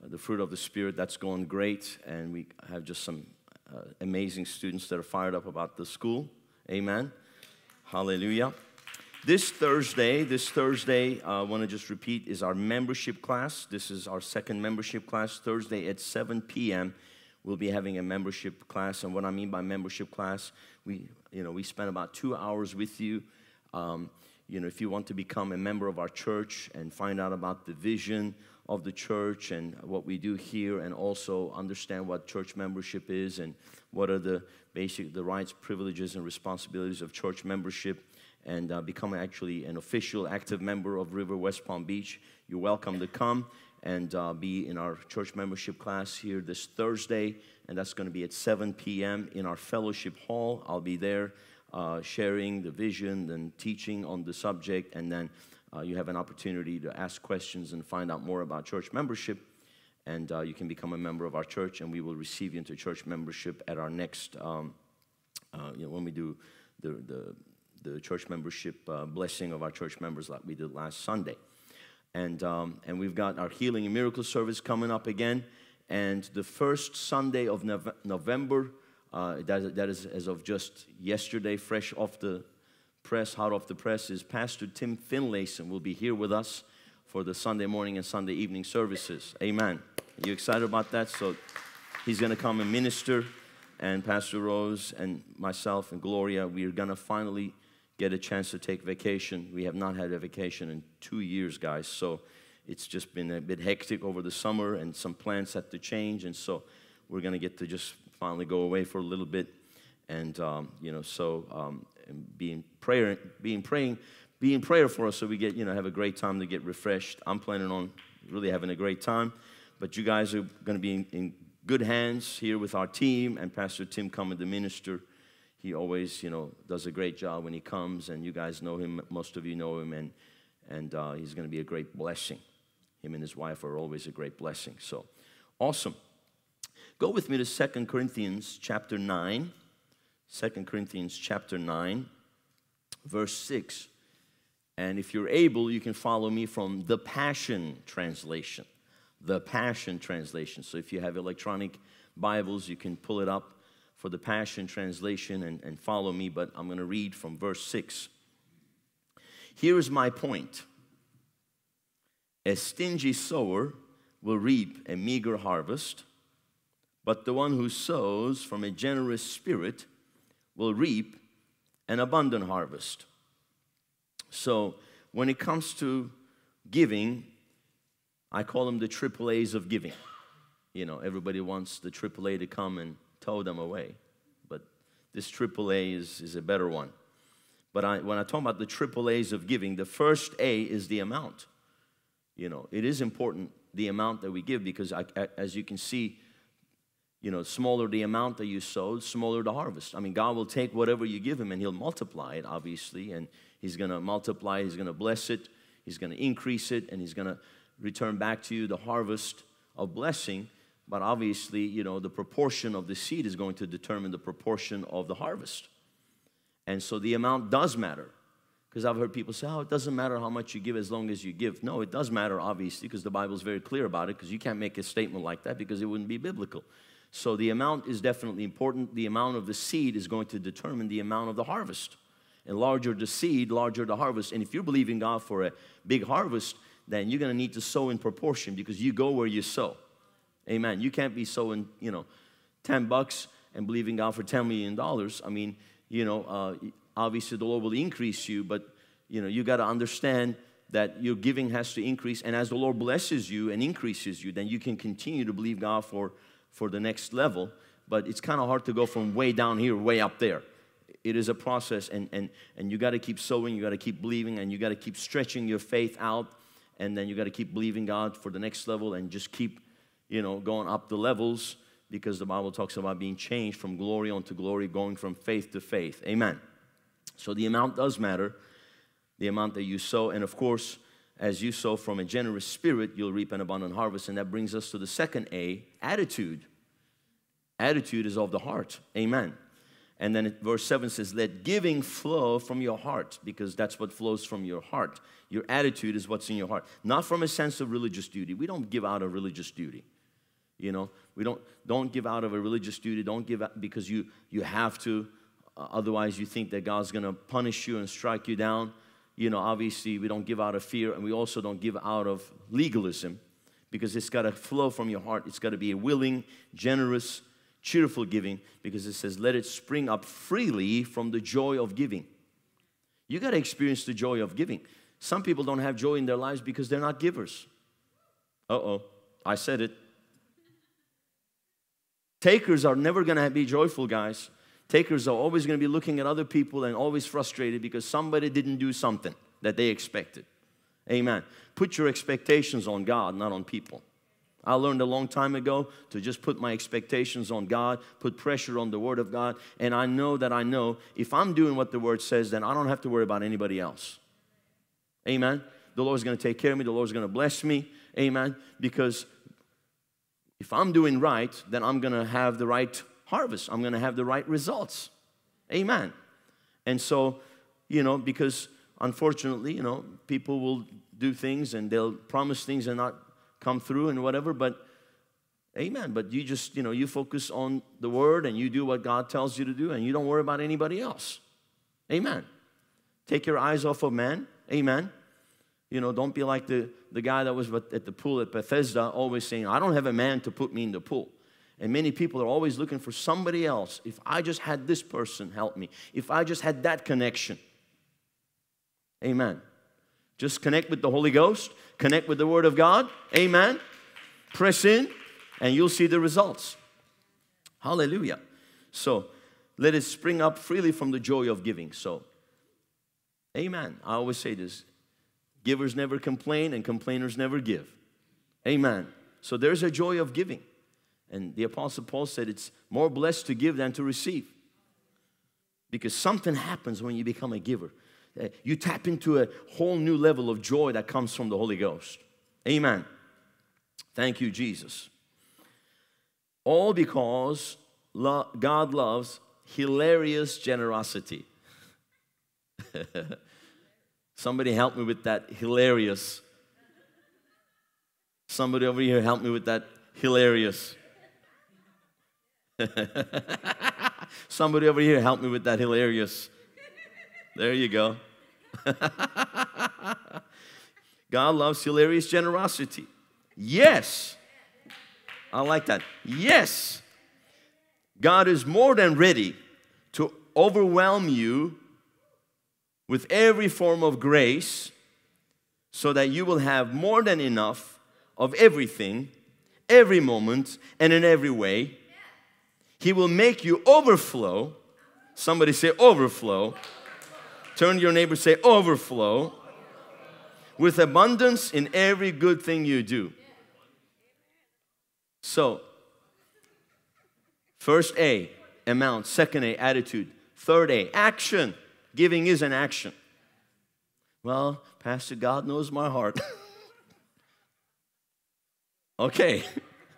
the fruit of the Spirit. That's going great. And we have just some uh, amazing students that are fired up about the school. Amen. Hallelujah. This Thursday, this Thursday, uh, I want to just repeat, is our membership class. This is our second membership class, Thursday at 7 p.m. We'll be having a membership class, and what I mean by membership class, we, you know, we spend about two hours with you. Um, you know, if you want to become a member of our church and find out about the vision of the church and what we do here, and also understand what church membership is and what are the basic the rights, privileges, and responsibilities of church membership and uh, become actually an official active member of River West Palm Beach, you're welcome to come and uh, be in our church membership class here this Thursday, and that's going to be at 7 p.m. in our fellowship hall. I'll be there uh, sharing the vision and teaching on the subject, and then uh, you have an opportunity to ask questions and find out more about church membership. And uh, you can become a member of our church, and we will receive you into church membership at our next, um, uh, you know, when we do the, the the church membership uh, blessing of our church members like we did last Sunday. And, um, and we've got our healing and miracle service coming up again. And the first Sunday of Nov- November, uh, that, that is as of just yesterday, fresh off the press, hot off the press, is Pastor Tim Finlayson will be here with us for the Sunday morning and Sunday evening services. Amen. Are you excited about that? So he's going to come and minister and Pastor Rose and myself and Gloria, we are going to finally get a chance to take vacation. We have not had a vacation in two years, guys. So it's just been a bit hectic over the summer, and some plans had to change. And so we're going to get to just finally go away for a little bit. And, um, you know, so um, being, prayer, being praying, being prayer for us so we get, you know, have a great time to get refreshed. I'm planning on really having a great time. But you guys are going to be in, in good hands here with our team and Pastor Tim coming to minister he always, you know, does a great job when he comes, and you guys know him. Most of you know him, and and uh, he's going to be a great blessing. Him and his wife are always a great blessing. So, awesome. Go with me to Second Corinthians chapter 9. 2 Corinthians chapter 9, verse 6. And if you're able, you can follow me from the Passion Translation. The Passion Translation. So if you have electronic Bibles, you can pull it up for the Passion Translation and, and follow me, but I'm going to read from verse 6. Here is my point a stingy sower will reap a meager harvest, but the one who sows from a generous spirit will reap an abundant harvest. So, when it comes to giving, I call them the triple A's of giving. You know, everybody wants the triple A to come and tow them away. But this AAA is, is a better one. But I, when I talk about the triple A's of giving, the first A is the amount. You know, it is important the amount that we give because, I, as you can see, you know, smaller the amount that you sow, smaller the harvest. I mean, God will take whatever you give Him and He'll multiply it, obviously, and He's to multiply, He's to bless it, He's to increase it, and He's to return back to you the harvest of blessing. But obviously, you know, the proportion of the seed is going to determine the proportion of the harvest. And so the amount does matter. Because I've heard people say, oh, it doesn't matter how much you give as long as you give. No, it does matter, obviously, because the Bible is very clear about it, because you can't make a statement like that because it wouldn't be biblical. So the amount is definitely important. The amount of the seed is going to determine the amount of the harvest. And larger the seed, larger the harvest. And if you're believing God for a big harvest, then you're going to need to sow in proportion because you go where you sow. Amen. You can't be sowing, you know, 10 bucks and believing God for $10 million. I mean, you know, uh, obviously the Lord will increase you, but, you know, you got to understand that your giving has to increase. And as the Lord blesses you and increases you, then you can continue to believe God for, for the next level. But it's kind of hard to go from way down here, way up there. It is a process, and, and, and you got to keep sowing, you got to keep believing, and you got to keep stretching your faith out, and then you got to keep believing God for the next level and just keep you know, going up the levels because the Bible talks about being changed from glory unto glory, going from faith to faith. Amen. So the amount does matter, the amount that you sow. And of course, as you sow from a generous spirit, you'll reap an abundant harvest. And that brings us to the second A attitude. Attitude is of the heart. Amen. And then verse 7 says, Let giving flow from your heart, because that's what flows from your heart. Your attitude is what's in your heart, not from a sense of religious duty. We don't give out of religious duty. You know, we don't don't give out of a religious duty. Don't give out because you you have to. Otherwise, you think that God's going to punish you and strike you down. You know, obviously, we don't give out of fear, and we also don't give out of legalism, because it's got to flow from your heart. It's got to be a willing, generous, cheerful giving, because it says, "Let it spring up freely from the joy of giving." You got to experience the joy of giving. Some people don't have joy in their lives because they're not givers. Uh oh, I said it. Takers are never going to be joyful, guys. Takers are always going to be looking at other people and always frustrated because somebody didn't do something that they expected. Amen. Put your expectations on God, not on people. I learned a long time ago to just put my expectations on God, put pressure on the Word of God, and I know that I know if I'm doing what the Word says, then I don't have to worry about anybody else. Amen. The Lord's going to take care of me, the Lord's going to bless me. Amen. Because if I'm doing right, then I'm going to have the right harvest. I'm going to have the right results. Amen. And so, you know, because unfortunately, you know, people will do things and they'll promise things and not come through and whatever, but amen. But you just, you know, you focus on the word and you do what God tells you to do and you don't worry about anybody else. Amen. Take your eyes off of man. Amen. You know, don't be like the, the guy that was at the pool at Bethesda always saying, I don't have a man to put me in the pool. And many people are always looking for somebody else. If I just had this person help me, if I just had that connection. Amen. Just connect with the Holy Ghost, connect with the Word of God. Amen. Press in, and you'll see the results. Hallelujah. So let it spring up freely from the joy of giving. So, amen. I always say this givers never complain, and complainers never give. Amen. So there's a joy of giving. And the Apostle Paul said it's more blessed to give than to receive. Because something happens when you become a giver. Uh, you tap into a whole new level of joy that comes from the Holy Ghost. Amen. Thank you, Jesus. All because God loves hilarious generosity. Somebody help me with that hilarious. Somebody over here help me with that hilarious. Somebody over here help me with that hilarious. There you go. God loves hilarious generosity. Yes. I like that. Yes. God is more than ready to overwhelm you with every form of grace so that you will have more than enough of everything, every moment, and in every way. He will make you overflow. Somebody say overflow. Turn your neighbor, say overflow. With abundance in every good thing you do. So, first A, amount. Second A, attitude. Third A, action. Giving is an action. Well, Pastor, God knows my heart. okay,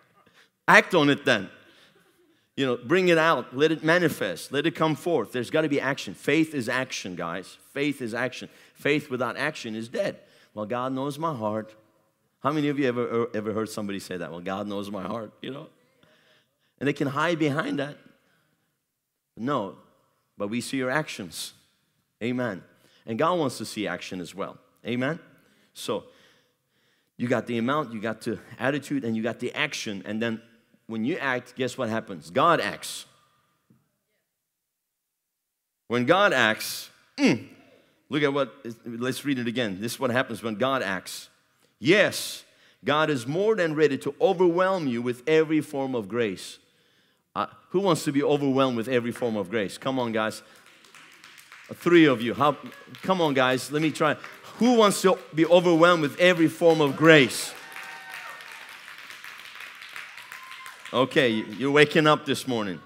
act on it then. You know, bring it out, let it manifest, let it come forth. There's got to be action. Faith is action, guys. Faith is action. Faith without action is dead. Well, God knows my heart. How many of you ever, er, ever heard somebody say that? Well, God knows my heart, you know? And they can hide behind that. No, but we see your actions. Amen. And God wants to see action as well. Amen. So you got the amount, you got the attitude, and you got the action. And then when you act, guess what happens? God acts. When God acts, mm, look at what, let's read it again. This is what happens when God acts. Yes, God is more than ready to overwhelm you with every form of grace. Uh, who wants to be overwhelmed with every form of grace? Come on, guys. Three of you. How, come on, guys. Let me try. Who wants to be overwhelmed with every form of grace? Okay, you're waking up this morning.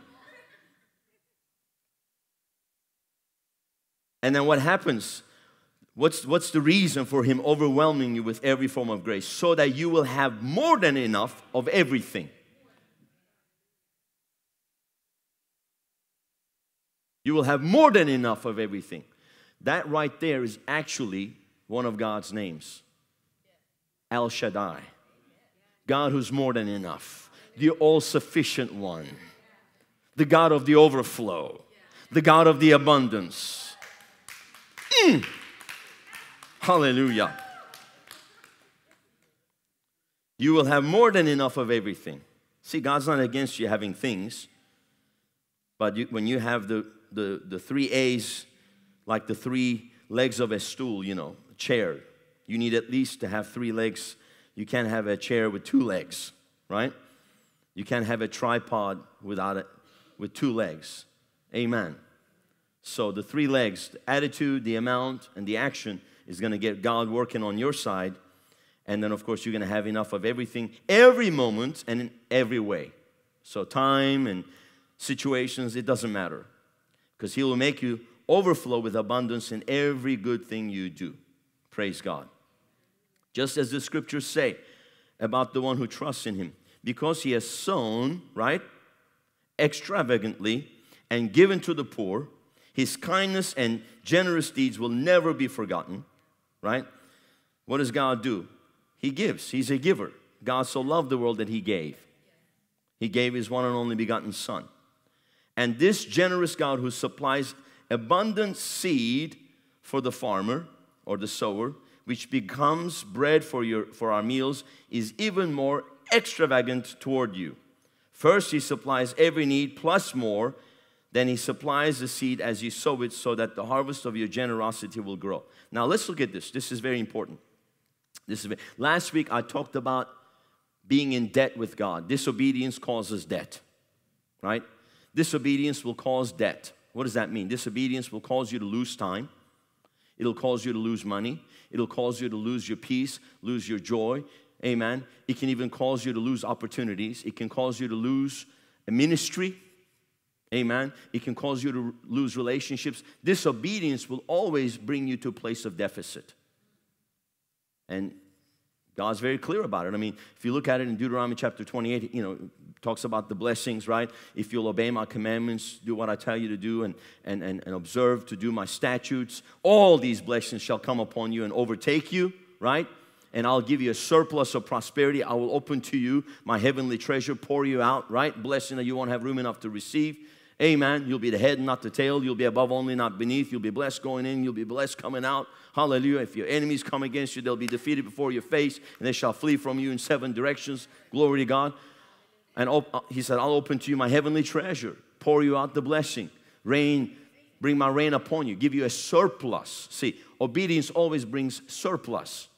And then what happens? What's, what's the reason for Him overwhelming you with every form of grace? So that you will have more than enough of everything. You will have more than enough of everything. That right there is actually one of God's names El Shaddai. God who's more than enough, the all sufficient one, the God of the overflow, the God of the abundance. Mm. Hallelujah. You will have more than enough of everything. See, God's not against you having things, but you, when you have the the, the three A's, like the three legs of a stool, you know, a chair. You need at least to have three legs. You can't have a chair with two legs, right? You can't have a tripod without it with two legs. Amen. So the three legs, the attitude, the amount, and the action is going to get God working on your side. And then, of course, you're going to have enough of everything, every moment, and in every way. So, time and situations, it doesn't matter because He will make you overflow with abundance in every good thing you do. Praise God. Just as the scriptures say about the one who trusts in Him, because He has sown, right, extravagantly and given to the poor, His kindness and generous deeds will never be forgotten, right? What does God do? He gives, He's a giver. God so loved the world that He gave. He gave His one and only begotten Son. And this generous God who supplies abundant seed for the farmer or the sower, which becomes bread for, your, for our meals, is even more extravagant toward you. First, He supplies every need plus more. Then He supplies the seed as you sow it so that the harvest of your generosity will grow. Now, let's look at this. This is very important. This is last week I talked about being in debt with God. Disobedience causes debt, right? Disobedience will cause debt. What does that mean? Disobedience will cause you to lose time. It'll cause you to lose money. It'll cause you to lose your peace, lose your joy. Amen. It can even cause you to lose opportunities. It can cause you to lose a ministry. Amen. It can cause you to lose relationships. Disobedience will always bring you to a place of deficit. And God's very clear about it. I mean, if you look at it in Deuteronomy chapter 28, you know, talks about the blessings, right? If you'll obey my commandments, do what I tell you to do, and, and, and, and observe to do my statutes, all these blessings shall come upon you and overtake you, right? And I'll give you a surplus of prosperity. I will open to you my heavenly treasure, pour you out, right? Blessing that you won't have room enough to receive. Amen. You'll be the head, not the tail. You'll be above only, not beneath. You'll be blessed going in. You'll be blessed coming out. Hallelujah. If your enemies come against you, they'll be defeated before your face, and they shall flee from you in seven directions. Glory to God. And uh, he said, I'll open to you my heavenly treasure, pour you out the blessing, rain, bring my rain upon you, give you a surplus. See, obedience always brings surplus.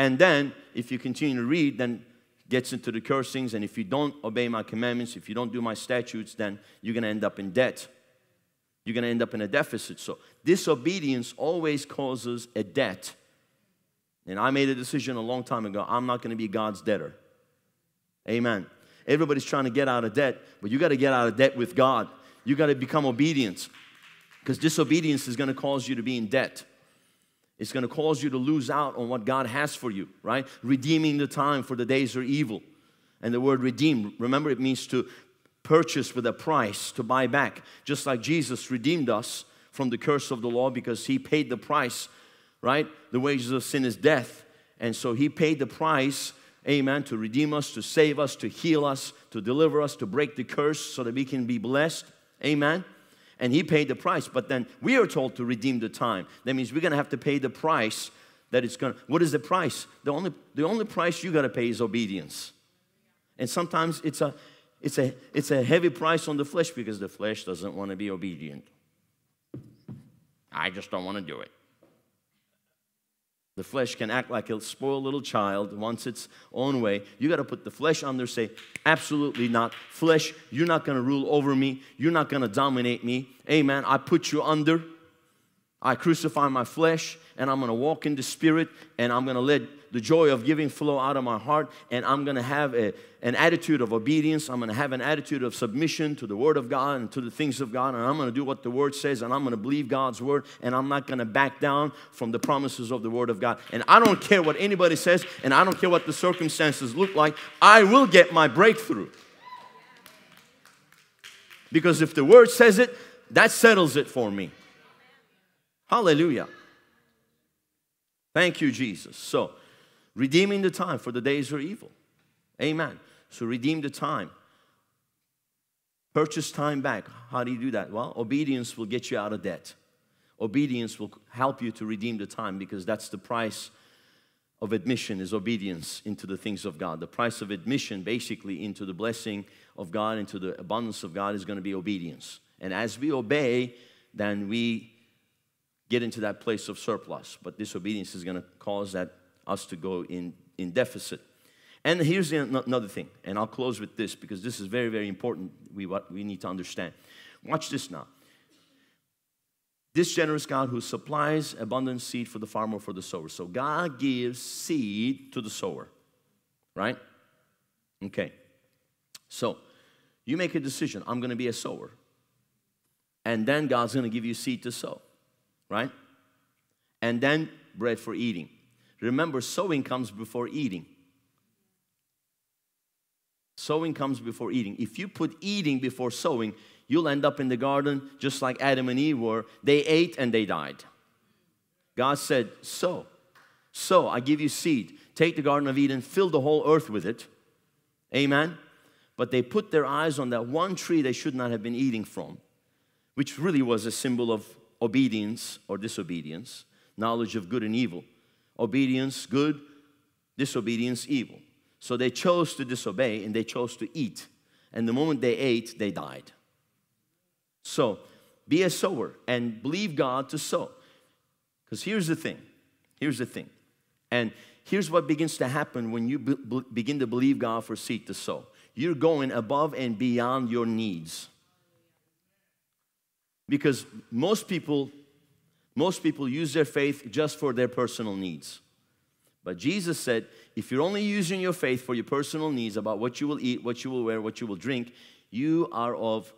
And then, if you continue to read, then gets into the cursings. And if you don't obey my commandments, if you don't do my statutes, then you're going to end up in debt. You're going to end up in a deficit. So, disobedience always causes a debt. And I made a decision a long time ago I'm not going to be God's debtor. Amen. Everybody's trying to get out of debt, but you got to get out of debt with God. You got to become obedient because disobedience is going to cause you to be in debt. It's going to cause you to lose out on what God has for you, right? Redeeming the time for the days are evil. And the word redeem, remember, it means to purchase with a price, to buy back. Just like Jesus redeemed us from the curse of the law because he paid the price, right? The wages of sin is death. And so he paid the price, amen, to redeem us, to save us, to heal us, to deliver us, to break the curse so that we can be blessed. Amen and he paid the price. But then we are told to redeem the time. That means we're going to have to pay the price that it's going to. What is the price? The only, the only price you got to pay is obedience. And sometimes it's a, it's, a, it's a heavy price on the flesh because the flesh doesn't want to be obedient. I just don't want to do it. The flesh can act like a spoiled little child, wants its own way. You got to put the flesh under, say, absolutely not. Flesh, you're not going to rule over me. You're not going to dominate me. Amen. I put you under. I crucify my flesh, and I'm going to walk in the spirit, and I'm going to let the joy of giving flow out of my heart, and I'm going to have a, an attitude of obedience. I'm going to have an attitude of submission to the Word of God and to the things of God, and I'm going to do what the Word says, and I'm going to believe God's Word, and I'm not going to back down from the promises of the Word of God. And I don't care what anybody says, and I don't care what the circumstances look like, I will get my breakthrough. Because if the Word says it, that settles it for me. Hallelujah. Thank you, Jesus. So, redeeming the time for the days are evil. Amen. So redeem the time. Purchase time back. How do you do that? Well, obedience will get you out of debt. Obedience will help you to redeem the time because that's the price of admission is obedience into the things of God. The price of admission basically into the blessing of God, into the abundance of God is going to be obedience. And as we obey, then we get into that place of surplus. But disobedience is going to cause that us to go in, in deficit. And here's another thing, and I'll close with this because this is very, very important. We, what we need to understand. Watch this now. This generous God who supplies abundant seed for the farmer for the sower. So God gives seed to the sower, right? Okay. So you make a decision. I'm going to be a sower, and then God's going to give you seed to sow, right? And then bread for eating. Remember, sowing comes before eating. Sowing comes before eating. If you put eating before sowing, you'll end up in the garden just like Adam and Eve were. They ate and they died. God said, Sow. Sow, I give you seed. Take the Garden of Eden, fill the whole earth with it. Amen. But they put their eyes on that one tree they should not have been eating from, which really was a symbol of obedience or disobedience, knowledge of good and evil obedience good, disobedience evil. So they chose to disobey and they chose to eat. And the moment they ate, they died. So be a sower and believe God to sow. Because here's the thing here's the thing. And here's what begins to happen when you be, be, begin to believe God for seed to sow you're going above and beyond your needs. Because most people, most people use their faith just for their personal needs. But Jesus said, if you're only using your faith for your personal needs about what you will eat, what you will wear, what you will drink, you are of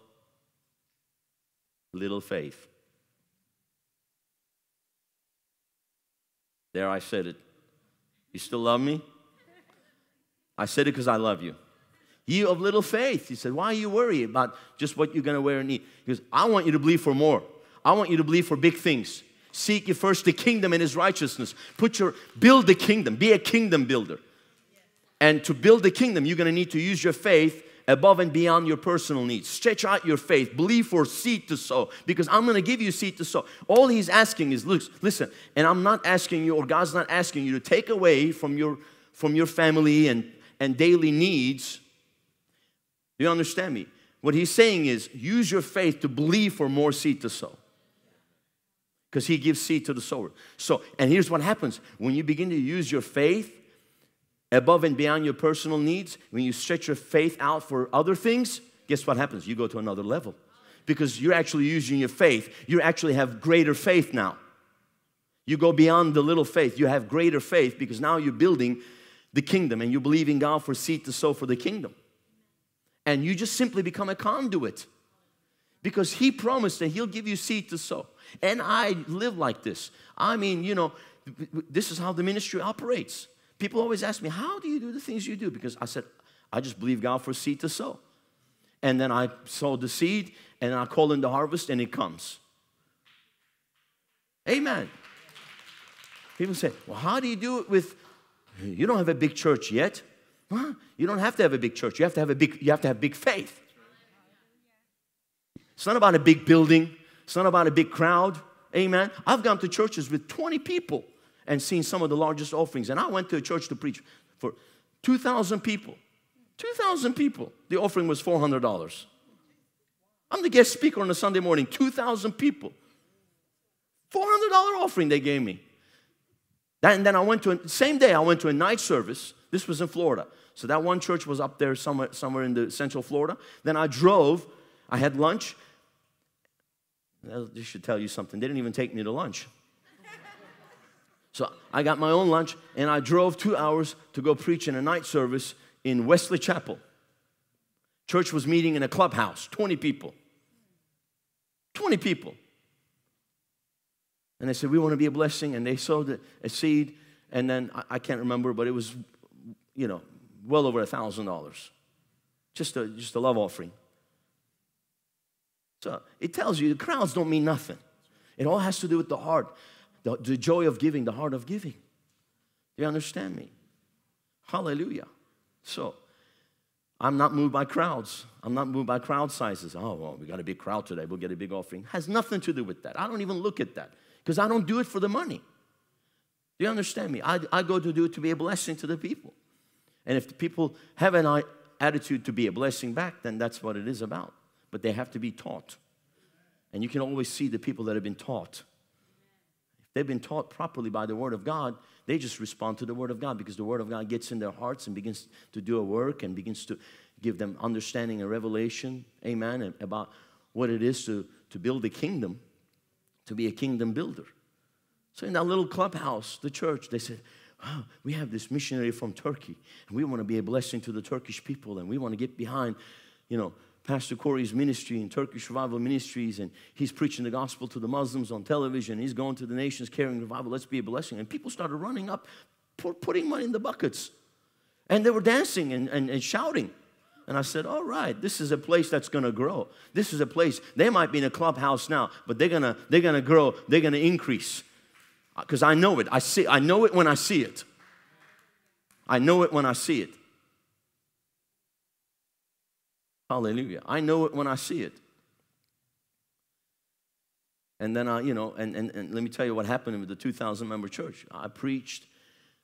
little faith. There, I said it. You still love me? I said it because I love you. You of little faith. He said, Why are you worried about just what you're going to wear and eat? He goes, I want you to believe for more. I want you to believe for big things. Seek first the kingdom and his righteousness. Put your build the kingdom. Be a kingdom builder. And to build the kingdom, you're going to need to use your faith above and beyond your personal needs. Stretch out your faith. Believe for seed to sow because I'm going to give you seed to sow. All he's asking is, look, listen, and I'm not asking you, or God's not asking you to take away from your from your family and, and daily needs Do you understand me? What he's saying is use your faith to believe for more seed to sow. Because he gives seed to the sower. So, and here's what happens when you begin to use your faith above and beyond your personal needs, when you stretch your faith out for other things, guess what happens? You go to another level. Because you're actually using your faith. You actually have greater faith now. You go beyond the little faith. You have greater faith because now you're building the kingdom and you believe in God for seed to sow for the kingdom and you just simply become a conduit because he promised that he'll give you seed to sow and i live like this i mean you know this is how the ministry operates people always ask me how do you do the things you do because i said i just believe god for seed to sow and then i sow the seed and i call in the harvest and it comes amen people say well how do you do it with you don't have a big church yet Huh? You don't have to have a big church. You have to have a big, you have to have big faith. It's not about a big building. It's not about a big crowd. Amen. I've gone to churches with 20 people and seen some of the largest offerings. And I went to a church to preach for 2,000 people. 2,000 people. The offering was $400. I'm the guest speaker on a Sunday morning. 2,000 people. $400 offering they gave me. And then I went to, a, same day, I went to a night service. This was in Florida. So that one church was up there somewhere, somewhere in the central Florida. Then I drove, I had lunch. This should tell you something. They didn't even take me to lunch. So I got my own lunch and I drove two hours to go preach in a night service in Wesley Chapel. Church was meeting in a clubhouse, 20 people. 20 people. And they said, We want to be a blessing. And they sowed a seed. And then I can't remember, but it was, you know, well over a thousand dollars. Just a just a love offering. So it tells you the crowds don't mean nothing. It all has to do with the heart, the, the joy of giving, the heart of giving. Do you understand me? Hallelujah. So I'm not moved by crowds. I'm not moved by crowd sizes. Oh, well, we got a big crowd today. We'll get a big offering. Has nothing to do with that. I don't even look at that because I don't do it for the money. Do you understand me? I, I go to do it to be a blessing to the people. And if the people have an attitude to be a blessing back, then that's what it is about. But they have to be taught. And you can always see the people that have been taught. If they've been taught properly by the Word of God, they just respond to the Word of God because the Word of God gets in their hearts and begins to do a work and begins to give them understanding and revelation, amen, about what it is to, to build a kingdom, to be a kingdom builder. So in that little clubhouse, the church, they said, oh, we have this missionary from Turkey, and we want to be a blessing to the Turkish people, and we want to get behind, you know, Pastor Corey's ministry and Turkish Revival Ministries, and he's preaching the gospel to the Muslims on television. He's going to the nations carrying revival. Let's be a blessing. And people started running up, putting money in the buckets. And they were dancing and, and, and shouting. And I said, All right, this is a place that's gonna grow. This is a place, they might be in a clubhouse now, but they're gonna, they're gonna grow, they're gonna increase uh, because I know it. I see I know it when I see it. I know it when I see it. Hallelujah. I know it when I see it. And then I, you know, and, and, and let me tell you what happened with the 2,000 member church. I preached,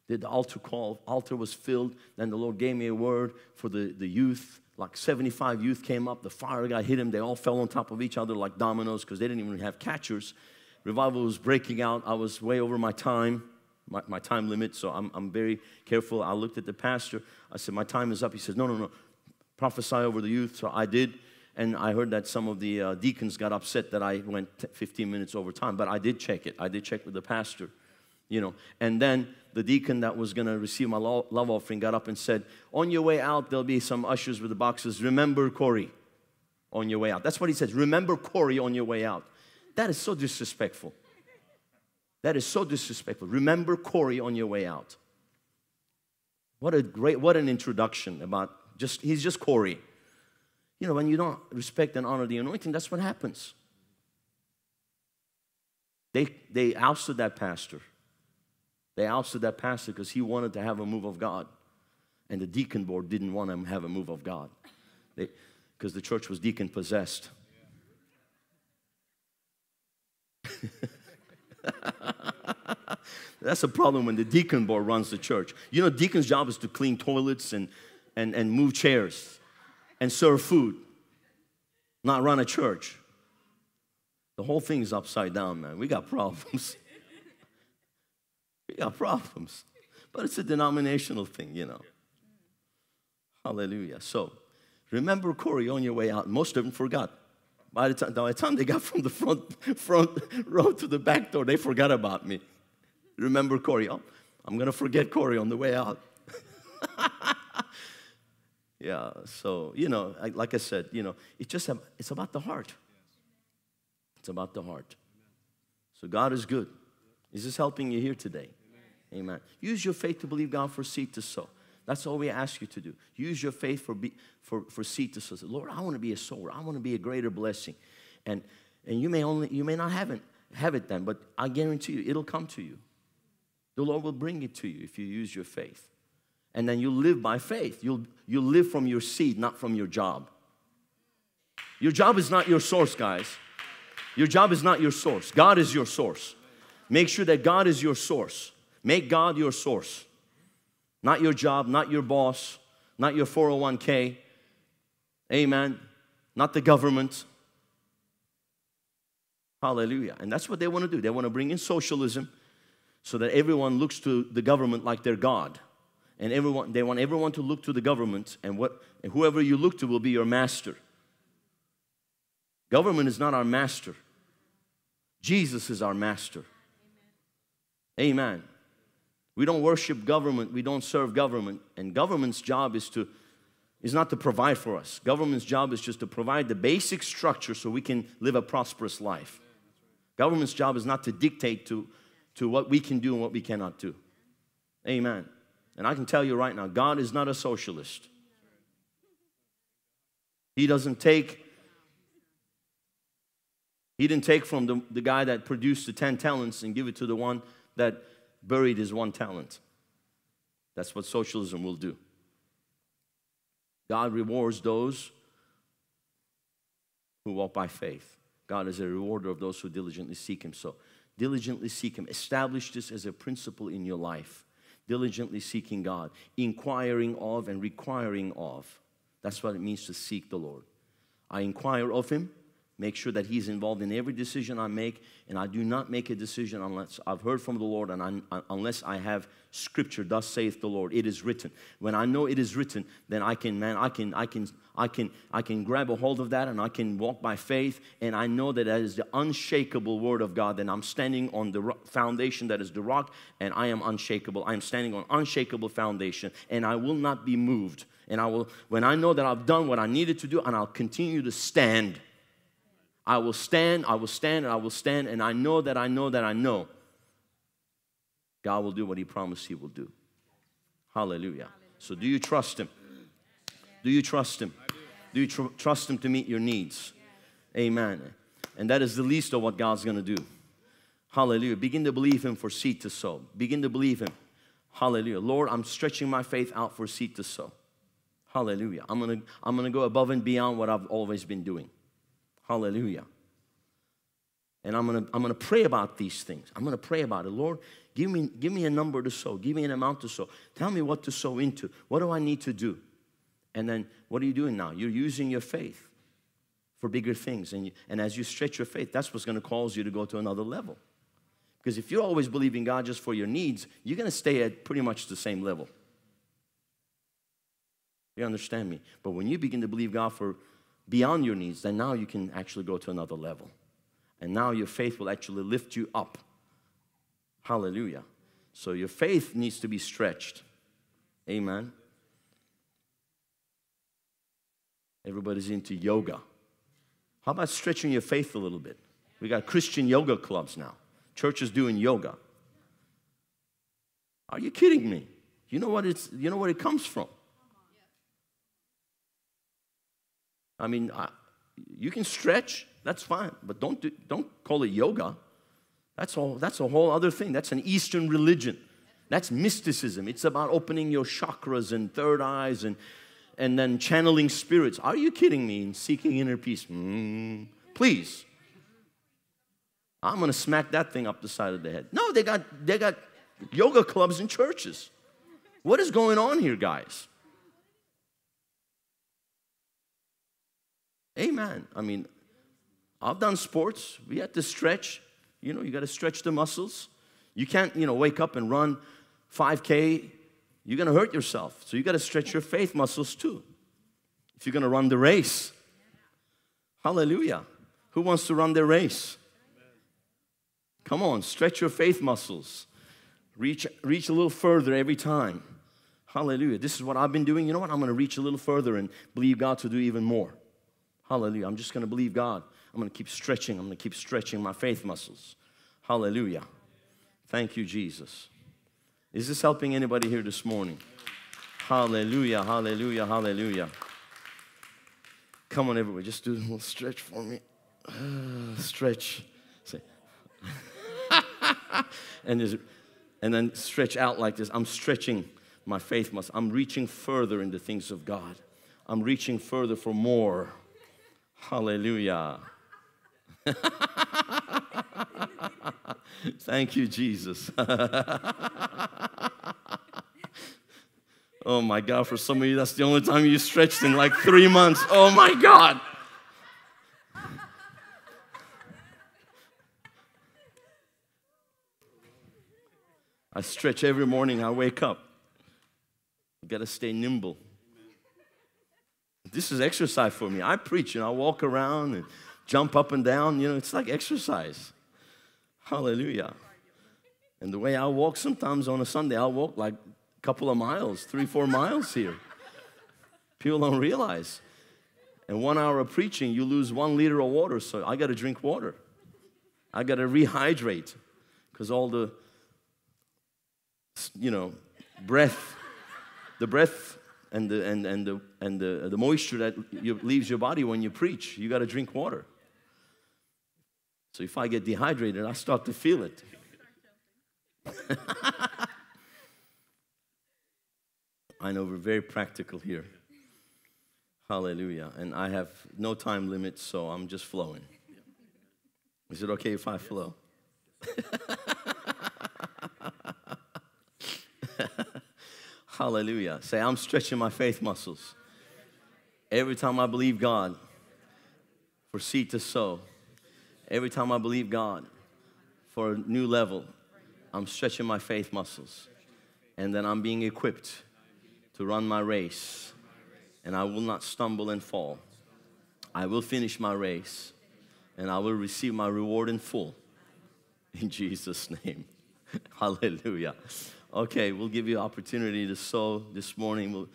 did the altar call, altar was filled. Then the Lord gave me a word for the, the youth like 75 youth came up. The fire guy hit him. They all fell on top of each other like dominoes because they didn't even have catchers. Revival was breaking out. I was way over my time, my, my time limit, so I'm, I'm very careful. I looked at the pastor. I said, My time is up. He says, No, no, no. Prophesy over the youth. So I did. And I heard that some of the uh, deacons got upset that I went 15 minutes over time, but I did check it. I did check with the pastor, you know. And then the deacon that was going to receive my love offering got up and said, On your way out, there'll be some ushers with the boxes. Remember Corey on your way out. That's what he says. Remember Corey on your way out. That is so disrespectful. That is so disrespectful. Remember Corey on your way out. What a great, what an introduction about just, he's just Corey. You know, when you don't respect and honor the anointing, that's what happens. They, they ousted that pastor. They ousted that pastor because he wanted to have a move of God. And the deacon board didn't want him to have a move of God because the church was deacon possessed. That's a problem when the deacon board runs the church. You know, deacon's job is to clean toilets and, and, and move chairs and serve food, not run a church. The whole thing is upside down, man. We got problems. we got problems. But it's a denominational thing, you know. Hallelujah. So remember Corey on your way out. Most of them forgot. By the time, by the time they got from the front, front row to the back door, they forgot about me. Remember Corey? Oh, I'm going to forget Corey on the way out. Yeah, so, you know, like I said, you know, it's just, it's about the heart. It's about the heart. So God is good. Is this helping you here today? Amen. Amen. Use your faith to believe God for seed to sow. That's all we ask you to do. Use your faith for, be, for, for seed to sow. Lord, I want to be a sower. I want to be a greater blessing. And, and you may only you may not have it, have it then, but I guarantee you it'll come to you. The Lord will bring it to you if you use your faith and then you live by faith. You'll, you live from your seed, not from your job. Your job is not your source, guys. Your job is not your source. God is your source. Make sure that God is your source. Make God your source. Not your job, not your boss, not your 401k. Amen. Not the government. Hallelujah. And that's what they want to do. They want to bring in socialism so that everyone looks to the government like their God and everyone, they want everyone to look to the government, and, what, and whoever you look to will be your master. Government is not our master. Jesus is our master. Amen. Amen. We don't worship government, we don't serve government, and government's job is to is not to provide for us. Government's job is just to provide the basic structure so we can live a prosperous life. Government's job is not to dictate to, to what we can do and what we cannot do. Amen. And I can tell you right now, God is not a socialist. He doesn't take, he didn't take from the, the guy that produced the 10 talents and give it to the one that buried his one talent. That's what socialism will do. God rewards those who walk by faith. God is a rewarder of those who diligently seek Him. So, diligently seek Him. Establish this as a principle in your life diligently seeking God, inquiring of and requiring of. That's what it means to seek the Lord. I inquire of Him, make sure that He's involved in every decision I make, and I do not make a decision unless I've heard from the Lord and I, unless I have Scripture. Thus saith the Lord. It is written. When I know it is written, then I can, man, I can, I can, I can, I can grab a hold of that and I can walk by faith, and I know that that is the unshakable Word of God. And I'm standing on the foundation that is the rock, and I am unshakable. I am standing on unshakable foundation, and I will not be moved. And I will, when I know that I've done what I needed to do, and I'll continue to stand I will stand, I will stand, and I will stand, and I know that I know that I know God will do what He promised He will do. Hallelujah. So, do you trust Him? Do you trust Him? Do you tr- trust Him to meet your needs? Amen. And that is the least of what God's gonna do. Hallelujah. Begin to believe Him for seed to sow. Begin to believe Him. Hallelujah. Lord, I'm stretching my faith out for seed to sow. Hallelujah. I'm gonna, I'm gonna go above and beyond what I've always been doing. Hallelujah. And I'm gonna, I'm gonna pray about these things. I'm gonna pray about it. Lord, give me, give me a number to sow. Give me an amount to sow. Tell me what to sow into. What do I need to do? And then what are you doing now? You're using your faith for bigger things. And, you, and as you stretch your faith, that's what's going to cause you to go to another level. Because if you're always believing God just for your needs, you're going to stay at pretty much the same level. You understand me? But when you begin to believe God for beyond your needs, then now you can actually go to another level. And now your faith will actually lift you up. Hallelujah. So your faith needs to be stretched. Amen. Everybody's into yoga. How about stretching your faith a little bit? We got Christian yoga clubs now. Churches doing yoga. Are you kidding me? You know what it's you know where it comes from? I mean, I, you can stretch, that's fine, but don't do, don't call it yoga. That's all that's a whole other thing. That's an Eastern religion. That's mysticism. It's about opening your chakras and third eyes and and then channeling spirits. Are you kidding me? And seeking inner peace. Mm, please. I'm gonna smack that thing up the side of the head. No, they got they got yoga clubs in churches. What is going on here, guys? Amen. I mean, I've done sports. We had to stretch. You know, you got to stretch the muscles. You can't, you know, wake up and run 5K. You're going to hurt yourself. So you got to stretch your faith muscles too. If you're going to run the race. Hallelujah. Who wants to run the race? Come on, stretch your faith muscles. Reach, reach a little further every time. Hallelujah. This is what I've been doing. You know what? I'm going to reach a little further and believe God to do even more. Hallelujah. I'm just going to believe God. I'm going to keep stretching. I'm going to keep stretching my faith muscles. Hallelujah. Thank you, Jesus. Is this helping anybody here this morning? Hallelujah, hallelujah, hallelujah. Come on, everybody, just do a little stretch for me. Uh, stretch. Say. and, just, and then stretch out like this. I'm stretching my faith muscle. I'm reaching further in the things of God. I'm reaching further for more. Hallelujah. Thank you, Jesus. oh my God, for some of you, that's the only time you stretched in like three months. Oh my God. I stretch every morning I wake up. You got to stay nimble. This is exercise for me. I preach and I walk around and jump up and down. You know, it's like exercise. Hallelujah. And the way I walk sometimes on a Sunday, I'll walk like couple of miles, three, four miles here. People don't realize. And one hour of preaching, you lose one liter of water. So I got to drink water. I got to rehydrate because all the, you know, breath, the breath and the, and, and the, and the, the moisture that you, leaves your body when you preach. You got to drink water. So if I get dehydrated, I start to feel it. I know we're very practical here. Hallelujah. And I have no time limit, so I'm just flowing. Is it okay if I flow? Hallelujah. Say, I'm stretching my faith muscles. Every time I believe God for seed to sow, every time I believe God for a new level, I'm stretching my faith muscles. And then I'm being equipped to run my race. And I will not stumble and fall. I will finish my race. And I will receive my reward in full. In Jesus' name. Hallelujah. Okay, we'll give you opportunity to sow this morning. We'll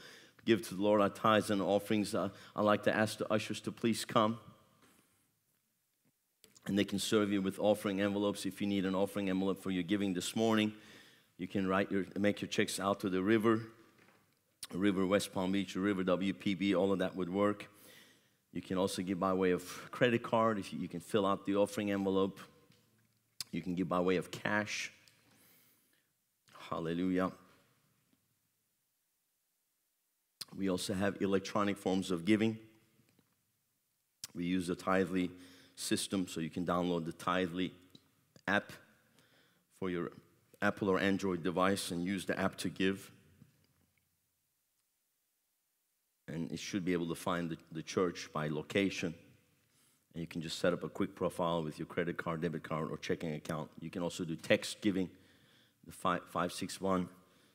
give to the Lord our tithes and offerings. Uh, I'd like to ask the ushers to please come. And they can serve you with offering envelopes if you need an offering envelope for your giving this morning. You can write your, make your checks out to the river, River West Palm Beach, River WPB, all of that would work. You can also give by way of credit card if you, you can fill out the offering envelope. You can give by way of cash. Hallelujah. We also have electronic forms of giving. We use the Tithely system, so you can download the Tithely app for your Apple or Android device and use the app to give. And it should be able to find the, the church by location. And you can just set up a quick profile with your credit card, debit card, or checking account. You can also do text giving. The 561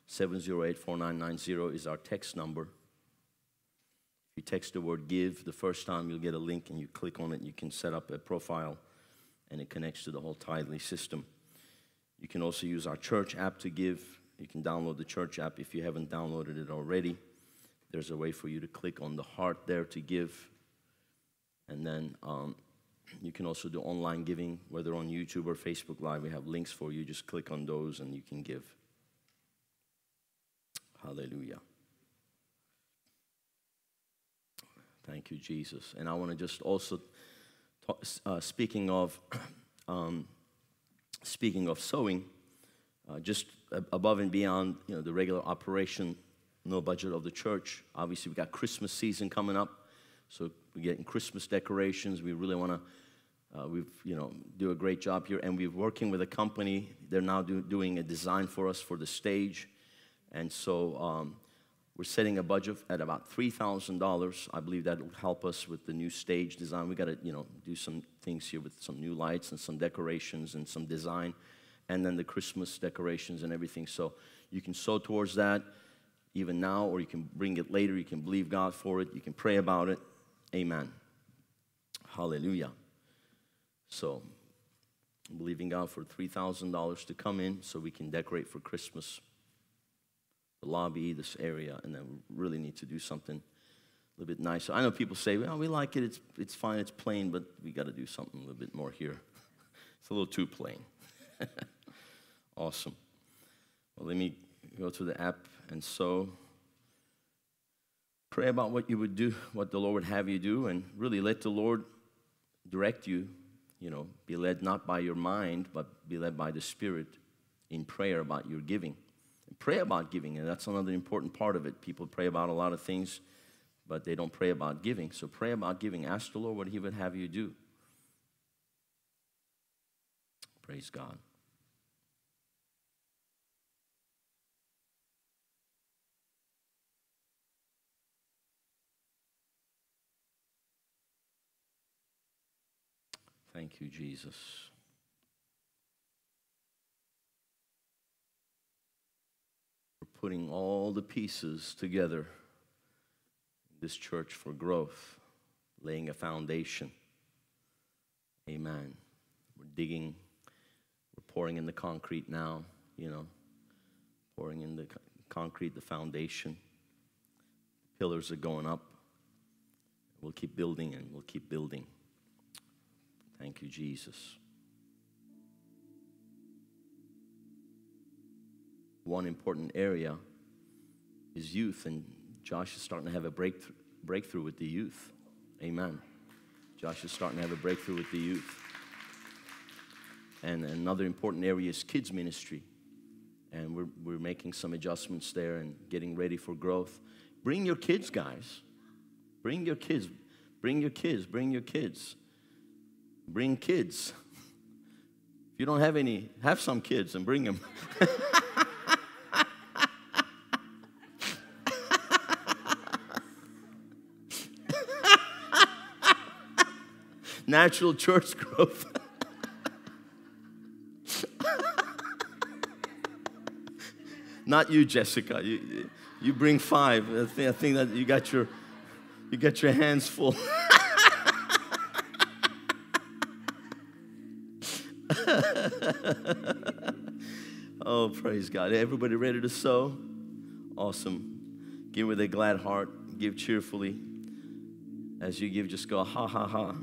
708 4990 is our text number. If you text the word give the first time, you'll get a link and you click on it. You can set up a profile and it connects to the whole Tithely system. You can also use our church app to give. You can download the church app if you haven't downloaded it already. There's a way for you to click on the heart there to give. And then um, you can also do online giving, whether on YouTube or Facebook Live. We have links for you. Just click on those and you can give. Hallelujah. Thank you, Jesus. And I want to just also, talk, uh, speaking of, um, speaking of sowing, uh, just above and beyond, you know, the regular operation, no budget of the church. Obviously, we got Christmas season coming up, so we're getting Christmas decorations. We really want to uh, we've, you know, do a great job here, and we're working with a company. They're now do, doing a design for us for the stage, and so um, we're setting a budget at about three thousand dollars. I believe that will help us with the new stage design. We got to, you know, do some things here with some new lights and some decorations and some design, and then the Christmas decorations and everything. So you can sow towards that even now, or you can bring it later. You can believe God for it. You can pray about it. Amen. Hallelujah. So I'm believing God for $3,000 to come in so we can decorate for Christmas the lobby, this area, and then we really need to do something a little bit nicer. I know people say, well, we like it, it's, it's fine, it's plain, but we got to do something a little bit more here. it's a little too plain. awesome. Well, let me go to the app and so pray about what you would do, what the Lord would have you do, and really let the Lord direct you you know, be led not by your mind, but be led by the Spirit in prayer about your giving. And pray about giving, and that's another important part of it. People pray about a lot of things, but they don't pray about giving. So pray about giving. Ask the Lord what He would have you do. Praise God. Thank you, Jesus. We're putting all the pieces together in this church for growth, laying a foundation. Amen. We're digging, we're pouring in the concrete now, you know, pouring in the concrete, the foundation. Pillars are going up. We'll keep building and we'll keep building. Thank you, Jesus. One important area is youth, and Josh is starting to have a breakthrough, breakthrough with the youth. Amen. Josh is starting to have a breakthrough with the youth. And another important area is kids' ministry. And we're, we're making some adjustments there and getting ready for growth. Bring your kids, guys. Bring your kids. Bring your kids. Bring your kids. Bring kids. If you don't have any, have some kids and bring them. Natural church growth. Not you, Jessica. You, you bring five. I think, I think that you got your, you got your hands full. praise God. Everybody ready to sow? Awesome. Give with a glad heart, give cheerfully. As you give, just go, ha, ha, ha.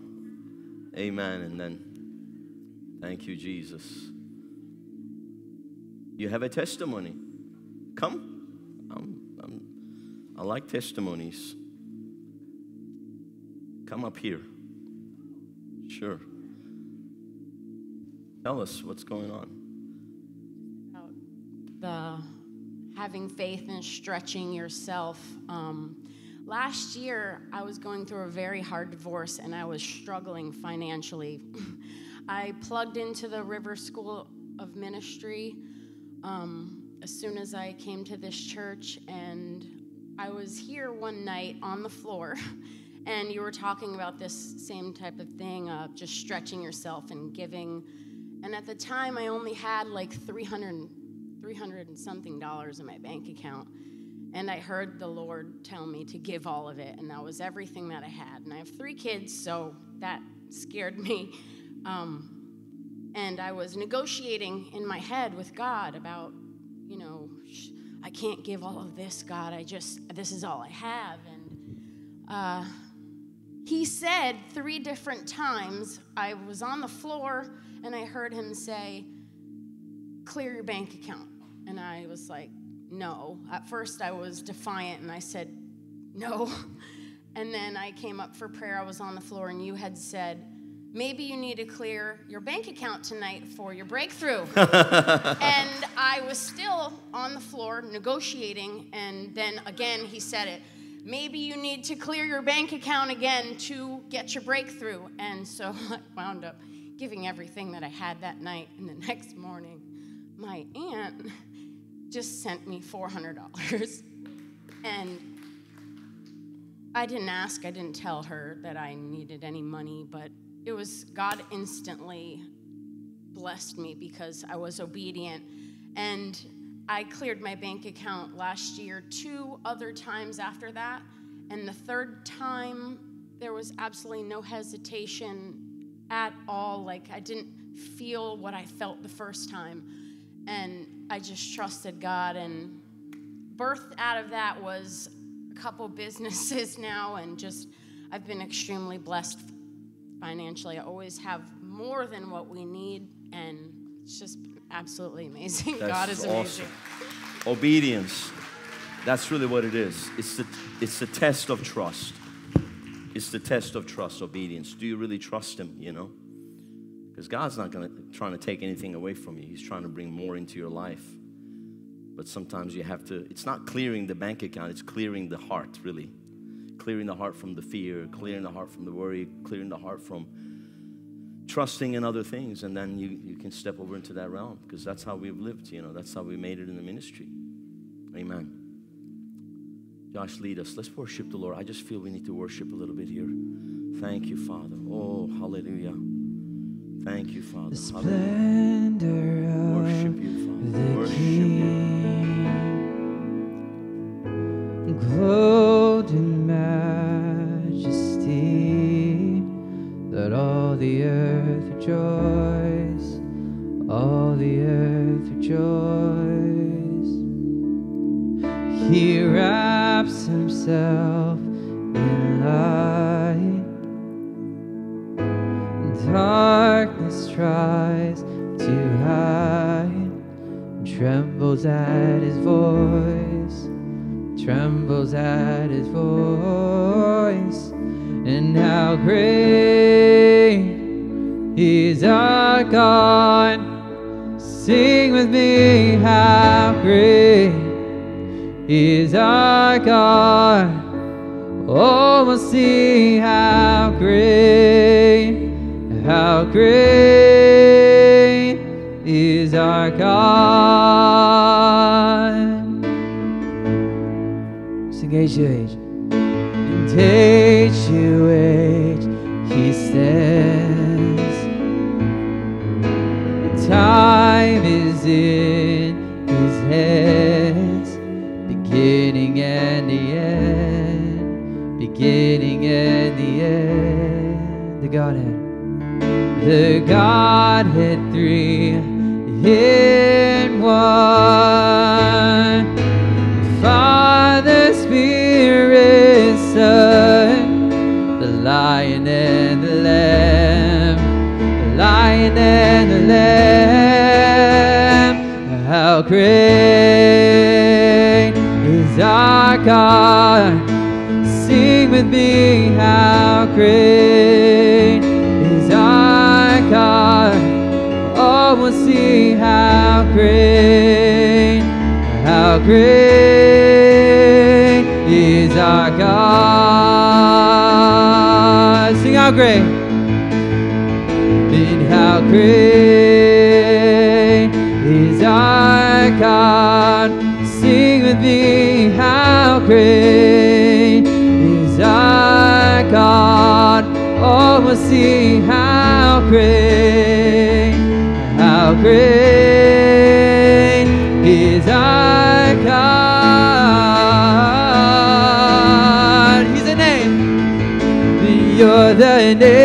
Amen. And then, thank you, Jesus. You have a testimony. Come. I'm, I'm, I like testimonies. Come up here. Sure. Tell us what's going on. Having faith and stretching yourself. Um, last year, I was going through a very hard divorce and I was struggling financially. I plugged into the River School of Ministry um, as soon as I came to this church, and I was here one night on the floor, and you were talking about this same type of thing of just stretching yourself and giving. And at the time, I only had like 300, 300 and something dollars in my bank account. And I heard the Lord tell me to give all of it, and that was everything that I had. And I have three kids, so that scared me. Um, and I was negotiating in my head with God about, you know, I can't give all of this, God. I just, this is all I have. And uh, he said three different times, I was on the floor and I heard him say, clear your bank account. And I was like, no. At first, I was defiant and I said, no. And then I came up for prayer. I was on the floor, and you had said, maybe you need to clear your bank account tonight for your breakthrough. and I was still on the floor negotiating, and then again he said it. Maybe you need to clear your bank account again to get your breakthrough. And so I wound up giving everything that I had that night. And the next morning, my aunt just sent me $400. And I didn't ask, I didn't tell her that I needed any money, but it was God instantly blessed me because I was obedient. And I cleared my bank account last year two other times after that. And the third time, there was absolutely no hesitation at all. Like, I didn't feel what I felt the first time. And I just trusted God. And birthed out of that was a couple businesses now. And just, I've been extremely blessed financially. I always have more than what we need, and it's just absolutely amazing. That's God is amazing. awesome. Obedience. That's really what it is. It's the, it's the test of trust. It's the test of trust, obedience. Do you really trust Him, you know? Because God's not gonna, trying to take anything away from you, He's trying to bring more into your life. But sometimes you have to, it's not clearing the bank account, it's clearing the heart, really clearing the heart from the fear, clearing the heart from the worry, clearing the heart from trusting in other things. And then you, you can step over into that realm because that's how we've lived, you know, that's how we made it in the ministry. Amen. Josh, lead us. Let's worship the Lord. I just feel we need to worship a little bit here. Thank you, Father. Oh, hallelujah. Thank you, Father. The splendor of Worship you, Father. the Worship you. King, clothed in majesty, let all the earth rejoice, all the earth rejoice. He wraps himself in light. Darkness tries to hide, trembles at his voice, trembles at his voice. And how great is our God! Sing with me, how great is our God. Oh, we'll see how great, how great is our God. Sing age to age. And age to age he stands. Time is in his hands, beginning and the end, beginning and the end. The Godhead, the Godhead three in one. Father, Spirit, Son, the Lion and the Lamb, the Lion and the Lamb. How great is our God! Sing with me, how great will see how great, how great is our God. Sing how great, and how great is our God. Sing with me, how great is our God. Oh, we'll see how great how great is our God. He's a name. You're the name.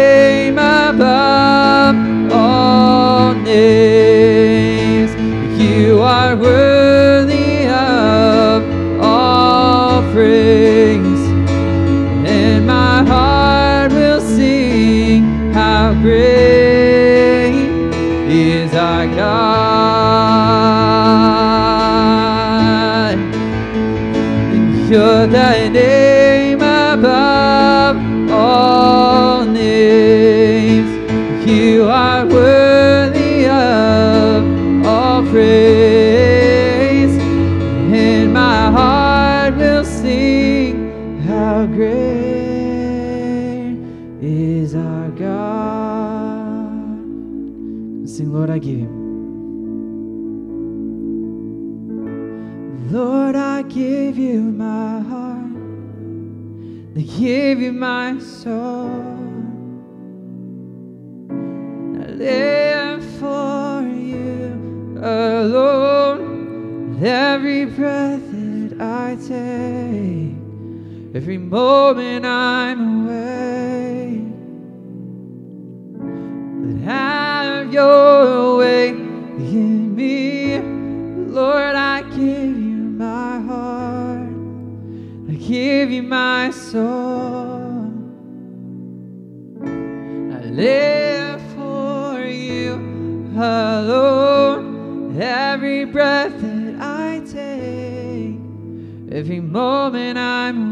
every moment I'm away, But have your way in me, Lord. I give you my heart, I give you my soul. I live for you alone, every breath that I take, every moment I'm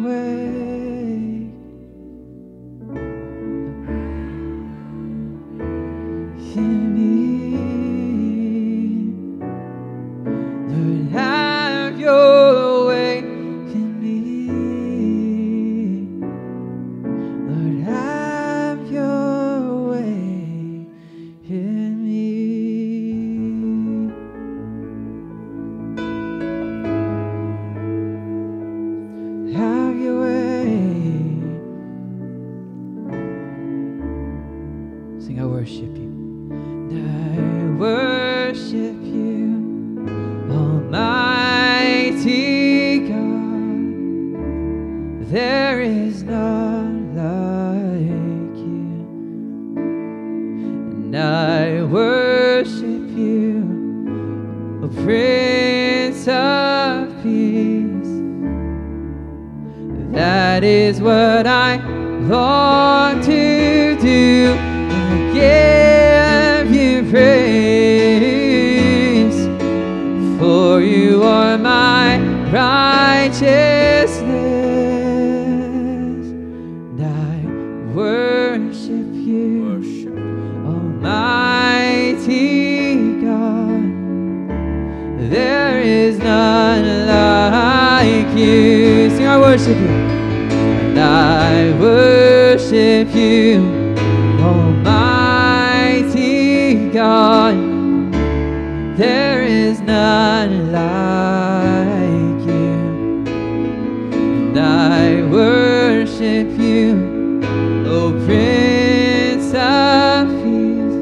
is not like you. And I worship you, O Prince of Peace.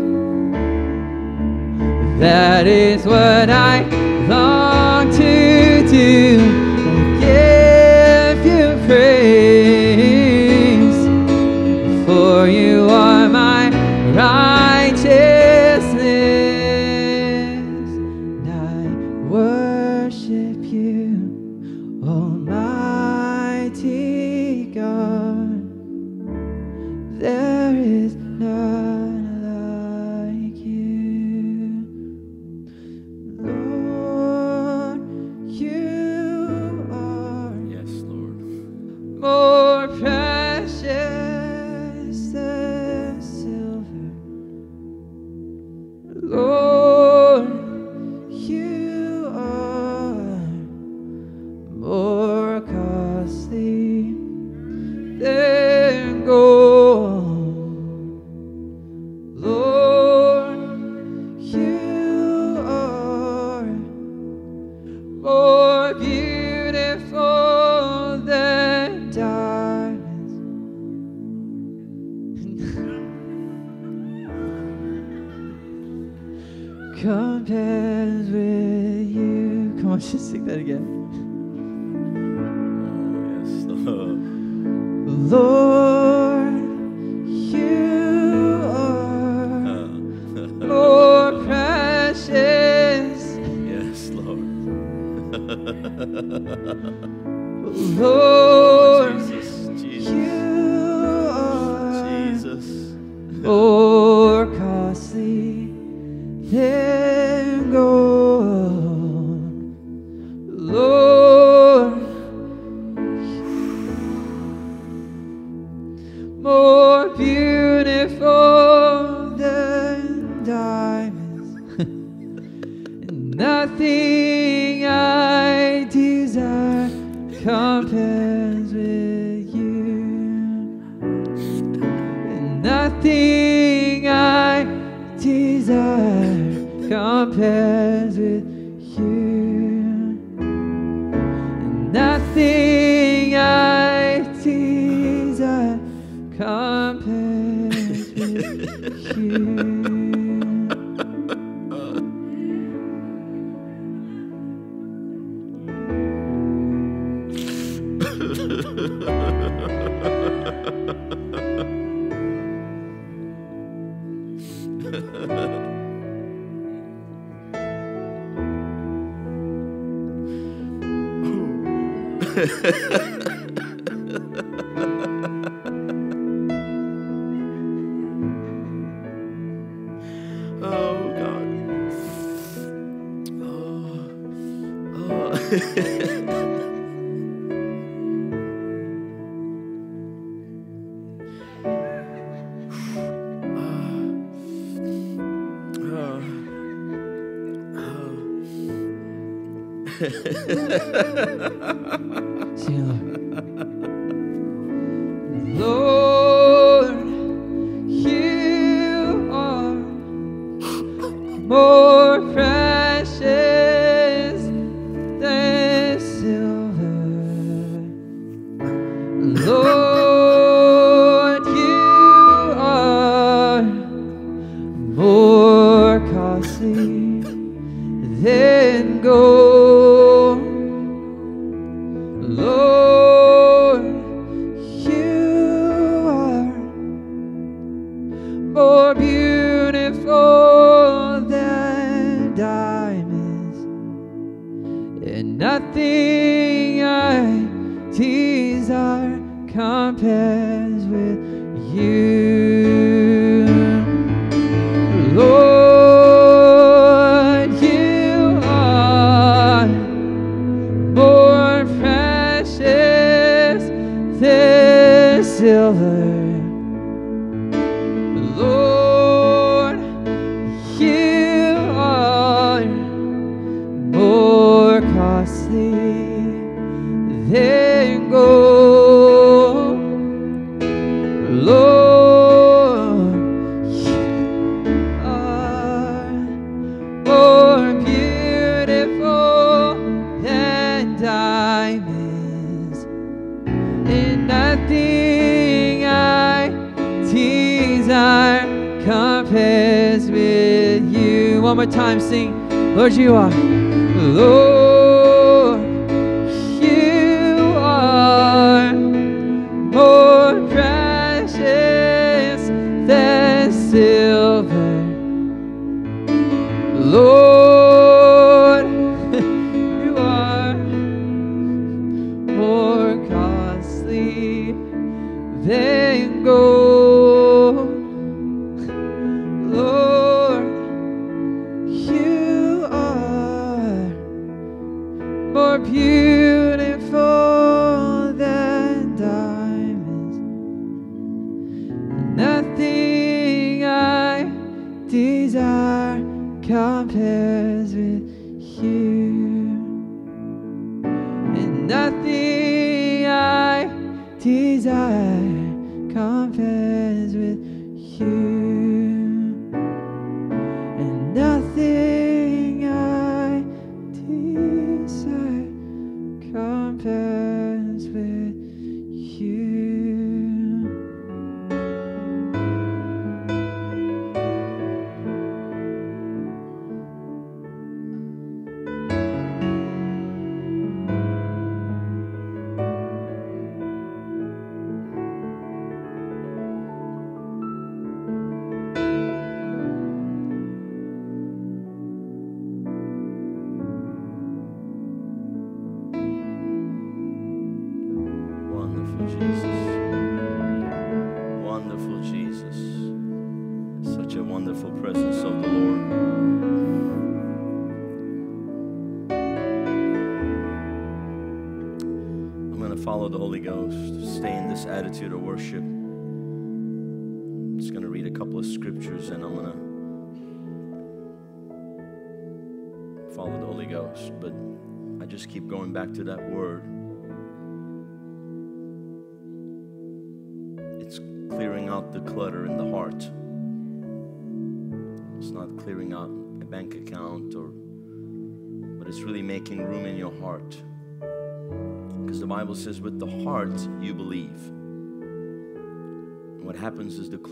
That is what I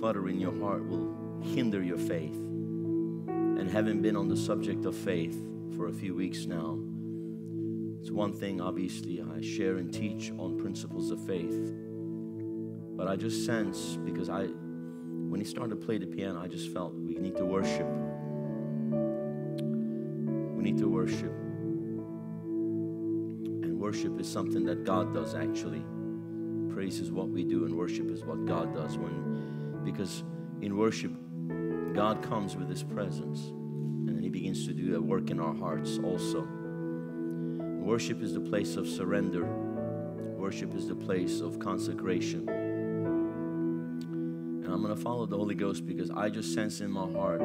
clutter in your heart will hinder your faith. And having been on the subject of faith for a few weeks now, it's one thing, obviously, I share and teach on principles of faith. But I just sense, because I, when he started to play the piano, I just felt we need to worship. We need to worship And worship is something that God does actually. Praise is what we do, and worship is what God does. When because in worship, God comes with His presence, and then He begins to do a work in our hearts also. Worship is the place of surrender. Worship is the place of consecration. And I'm going to follow the Holy Ghost because I just sense in my heart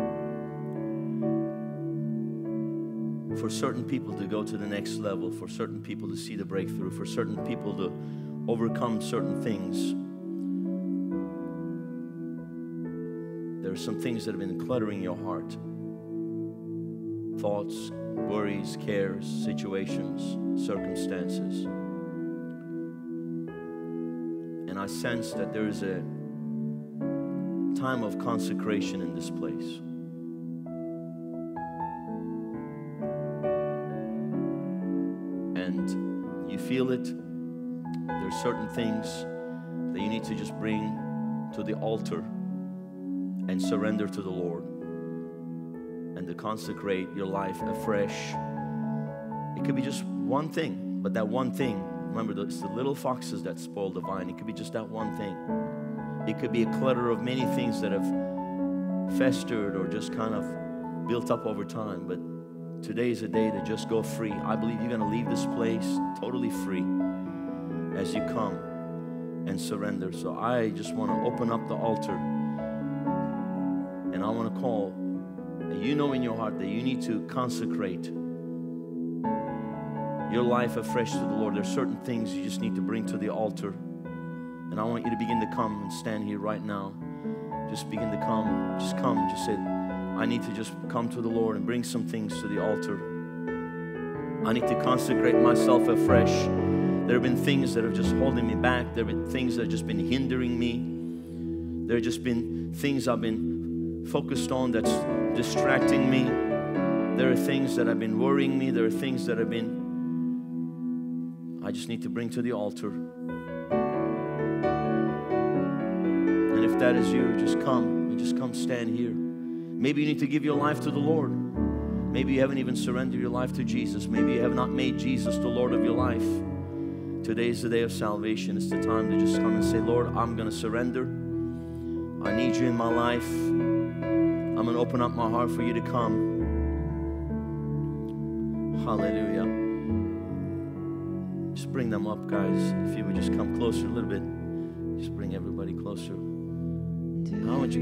for certain people to go to the next level, for certain people to see the breakthrough, for certain people to overcome certain things. There are some things that have been cluttering your heart thoughts, worries, cares, situations, circumstances. And I sense that there is a time of consecration in this place. And you feel it, There are certain things that you need to just bring to the altar and surrender to the Lord and to consecrate your life afresh. It could be just one thing, but that one thing, remember, it's the little foxes that spoil the vine. It could be just that one thing. It could be a clutter of many things that have festered or just kind of built up over time, but Today is a day to just go free. I believe you're going to leave this place totally free as you come and surrender. So I just want to open up the altar and I want to call you know in your heart that you need to consecrate your life afresh to the Lord. There are certain things you just need to bring to the altar. And I want you to begin to come and stand here right now. Just begin to come. Just come. Just say, I need to just come to the Lord and bring some things to the altar. I need to consecrate myself afresh. There have been things that have just holding me back. There have been things that have just been hindering me. There have just been things I've been focused on that's distracting me. There are things that have been worrying me. There are things that have been, I just need to bring to the altar. And if that is you, just come just come stand here. Maybe you need to give your life to the Lord. Maybe you haven't even surrendered your life to Jesus. Maybe you have not made Jesus the Lord of your life. Today is the day of salvation. It's the time to just come and say, Lord, I'm going to surrender. I need you in my life. I'm going to open up my heart for you to come. Hallelujah. Just bring them up, guys. If you would just come closer a little bit, just bring everybody closer. I want you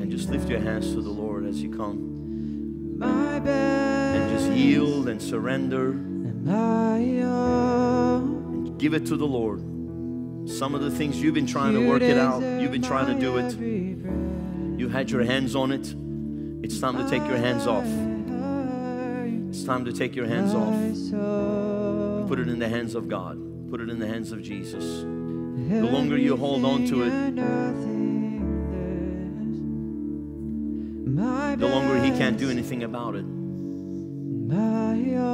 and just lift your hands to the Lord as you come. And just yield and surrender. And give it to the Lord. Some of the things you've been trying to work it out, you've been trying to do it. You had your hands on it. It's time to take your hands off. It's time to take your hands off. Put it in the hands of God. Put it in the hands of Jesus. The longer you hold on to it, the longer He can't do anything about it.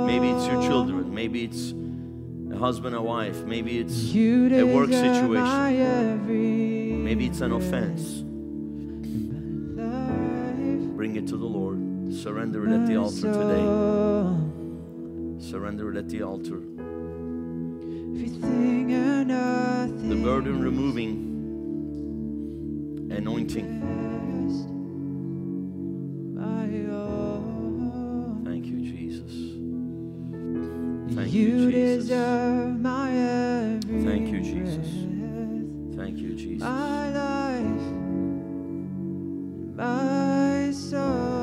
Maybe it's your children, maybe it's a husband or wife, maybe it's a work situation, maybe it's an offense to the Lord. Surrender it at the altar today. Surrender it at the altar. The burden removing, anointing. Thank you, Jesus. Thank you, Jesus. Thank you, Jesus. My life, my soul.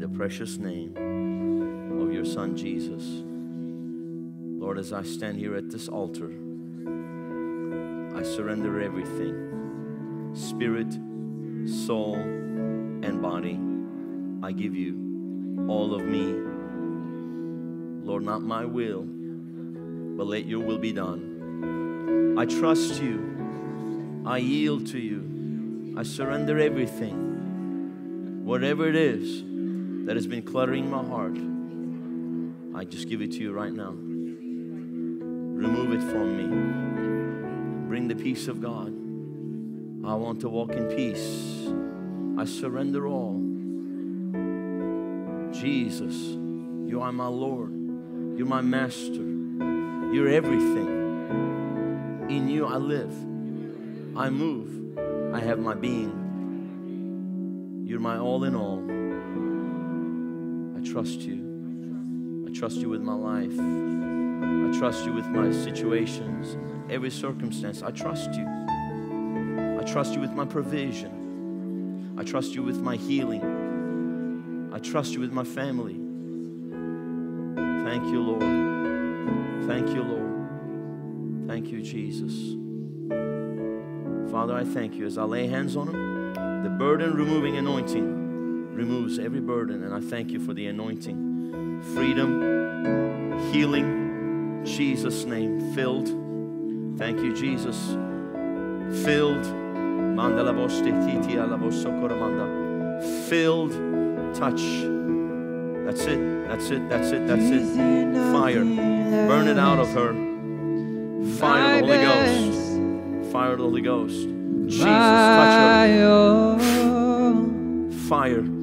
The precious name of your Son Jesus. Lord, as I stand here at this altar, I surrender everything spirit, soul, and body. I give you all of me. Lord, not my will, but let your will be done. I trust you. I yield to you. I surrender everything. Whatever it is that has been cluttering my heart, I just give it to you right now. Remove it from me. Bring the peace of God. I want to walk in peace. I surrender all. Jesus, you are my Lord. You're my master. You're everything. In you I live. I move. I have my being. You're my all in all. Trust you. I trust you with my life. I trust you with my situations, every circumstance. I trust you. I trust you with my provision. I trust you with my healing. I trust you with my family. Thank you, Lord. Thank you, Lord. Thank you, Jesus. Father, I thank you as I lay hands on them. The burden removing anointing removes every burden, and I thank you for the anointing. Freedom, healing, Jesus' name, filled. Thank you, Jesus. Filled. Mandala boste titi ala bosokora. Filled. Touch. That's it. That's it. That's it. That's it. Fire. Burn it out of her. Fire of the Holy Ghost. Fire of the Holy Ghost. Jesus, touch her. Fire.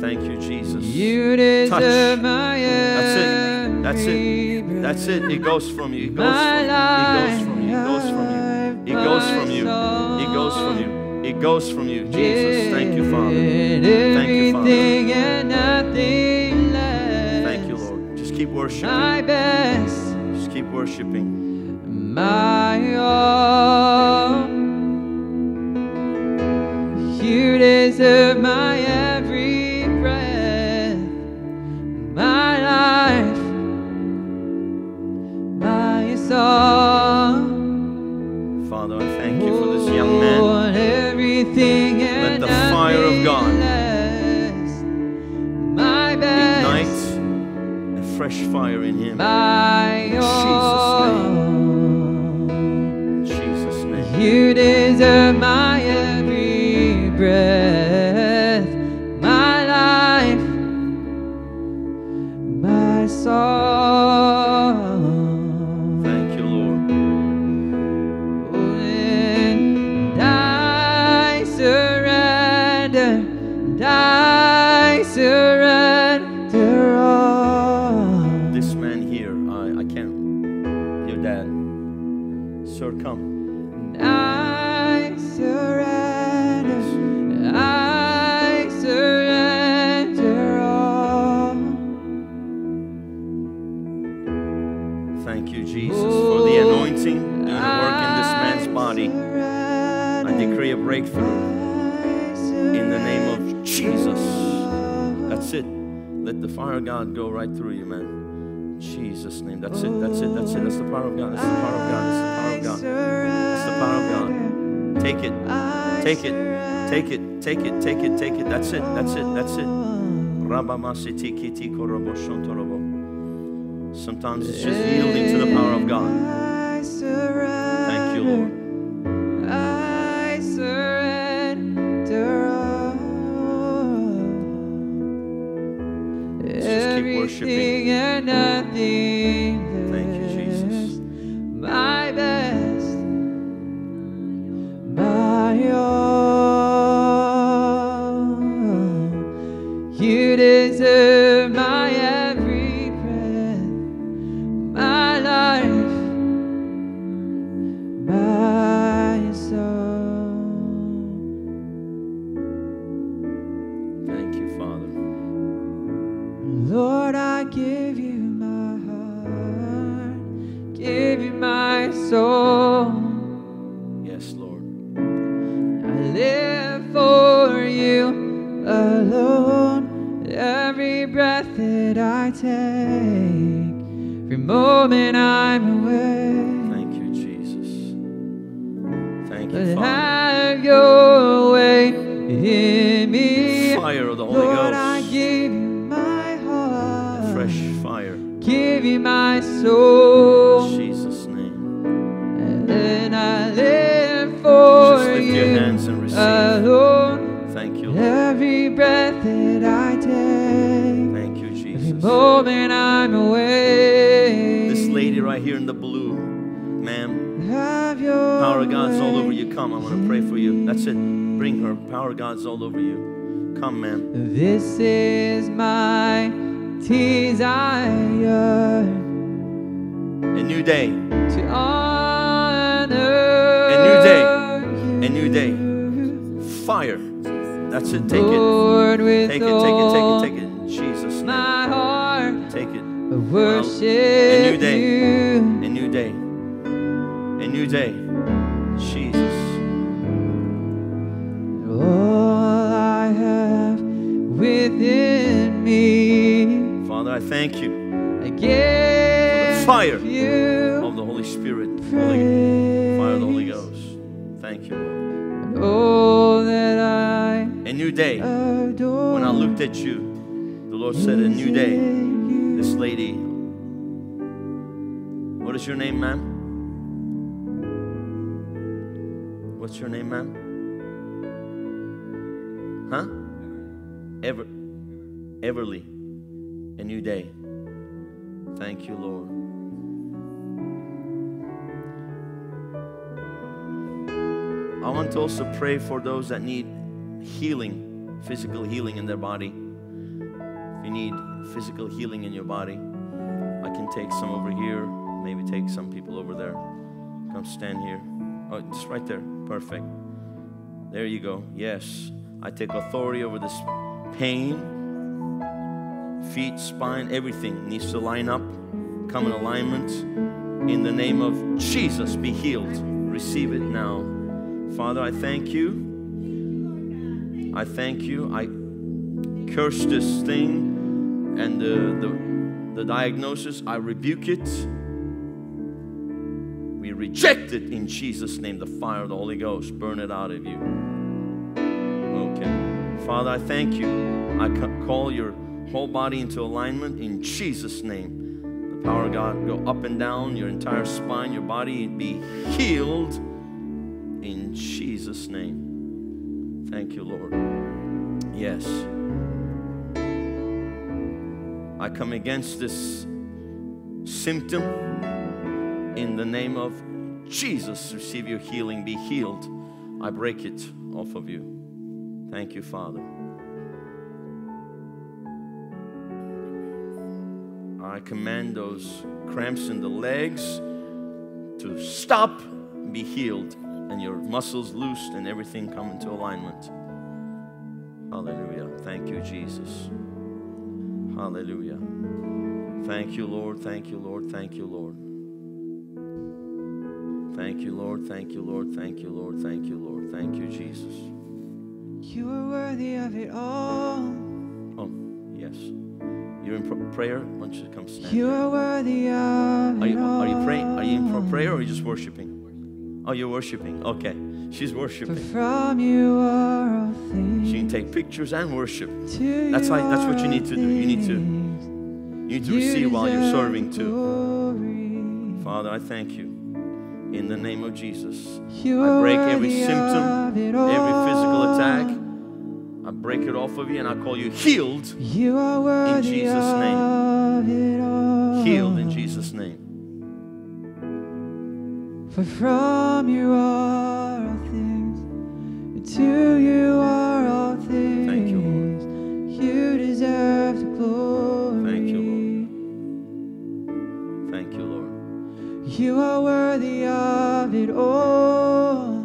Thank you, Jesus. You deserve Touch. my That's it. That's it. That's it. It goes from you. It goes from you. It goes from you. It goes from you. It goes from you. It goes from you. It goes from you. Jesus, thank you, Father. Thank you, Father. And nothing less. Thank you, Lord. Just keep worshiping. My best, Just keep worshiping. my all. You deserve my fire in him. Fire of God go right through you, man. Jesus' name. That's it. That's it. That's it. That's the power of God. That's the power of God. That's the power of God. That's the power of God. Take it. Take it. Take it. Take it. Take it. Take it. That's it. That's it. That's it. Sometimes it's just yielding to the power of God. Thank you, Lord. Worshiping. And nothing. This pray for those that need healing, physical healing in their body. If you need physical healing in your body, I can take some over here, maybe take some people over there. Come stand here. Oh, just right there. Perfect. There you go. Yes. I take authority over this pain, feet, spine, everything needs to line up, come in alignment. In the name of Jesus, be healed. Receive it now. Father, I thank you. I thank you. I curse this thing and the, the, the diagnosis. I rebuke it. We reject it in Jesus' name. The fire of the Holy Ghost, burn it out of you. Okay. Father, I thank you. I ca- call your whole body into alignment in Jesus' name. The power of God go up and down, your entire spine, your body be healed Jesus' name. Thank you, Lord. Yes. I come against this symptom in the name of Jesus. Receive your healing, be healed. I break it off of you. Thank you, Father. I command those cramps in the legs to stop, be healed, and your muscles loosed and everything come into alignment. Hallelujah. Thank you, Jesus. Hallelujah. Thank you, Lord. Thank you, Lord. Thank you, Lord. Thank you, Lord. Thank you, Lord. Thank you, Lord. Thank you, Lord. Thank you, Jesus. You are worthy of it all. Oh, yes. You're in pr- prayer? Why don't you come stand? You are worthy of Are you, it are you praying? Are you in all. for prayer or are you just worshiping? Oh, you're worshiping. Okay. She's worshiping. from you are all things. She can take pictures and worship. That's how- that's what you need to do. You need to- You need to receive while you're serving too. Father, I thank you. In the name of Jesus. I break every symptom, every physical attack. I break it off of you and I call you healed. Worthy Jesus' name. of it all. Healed in Jesus' name. For from you are all things, to you are all things. Thank you, You deserve the glory. Thank you, Lord. Thank you, Lord. You are worthy of it all.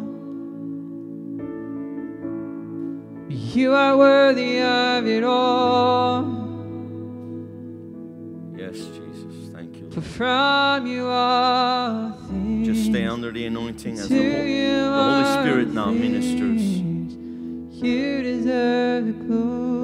You are worthy of it all. Yes, Jesus. Thank you. For from you are all things. Just stay under the anointing as the, Hol- you the Holy Spirit now ministers. You deserve the glory.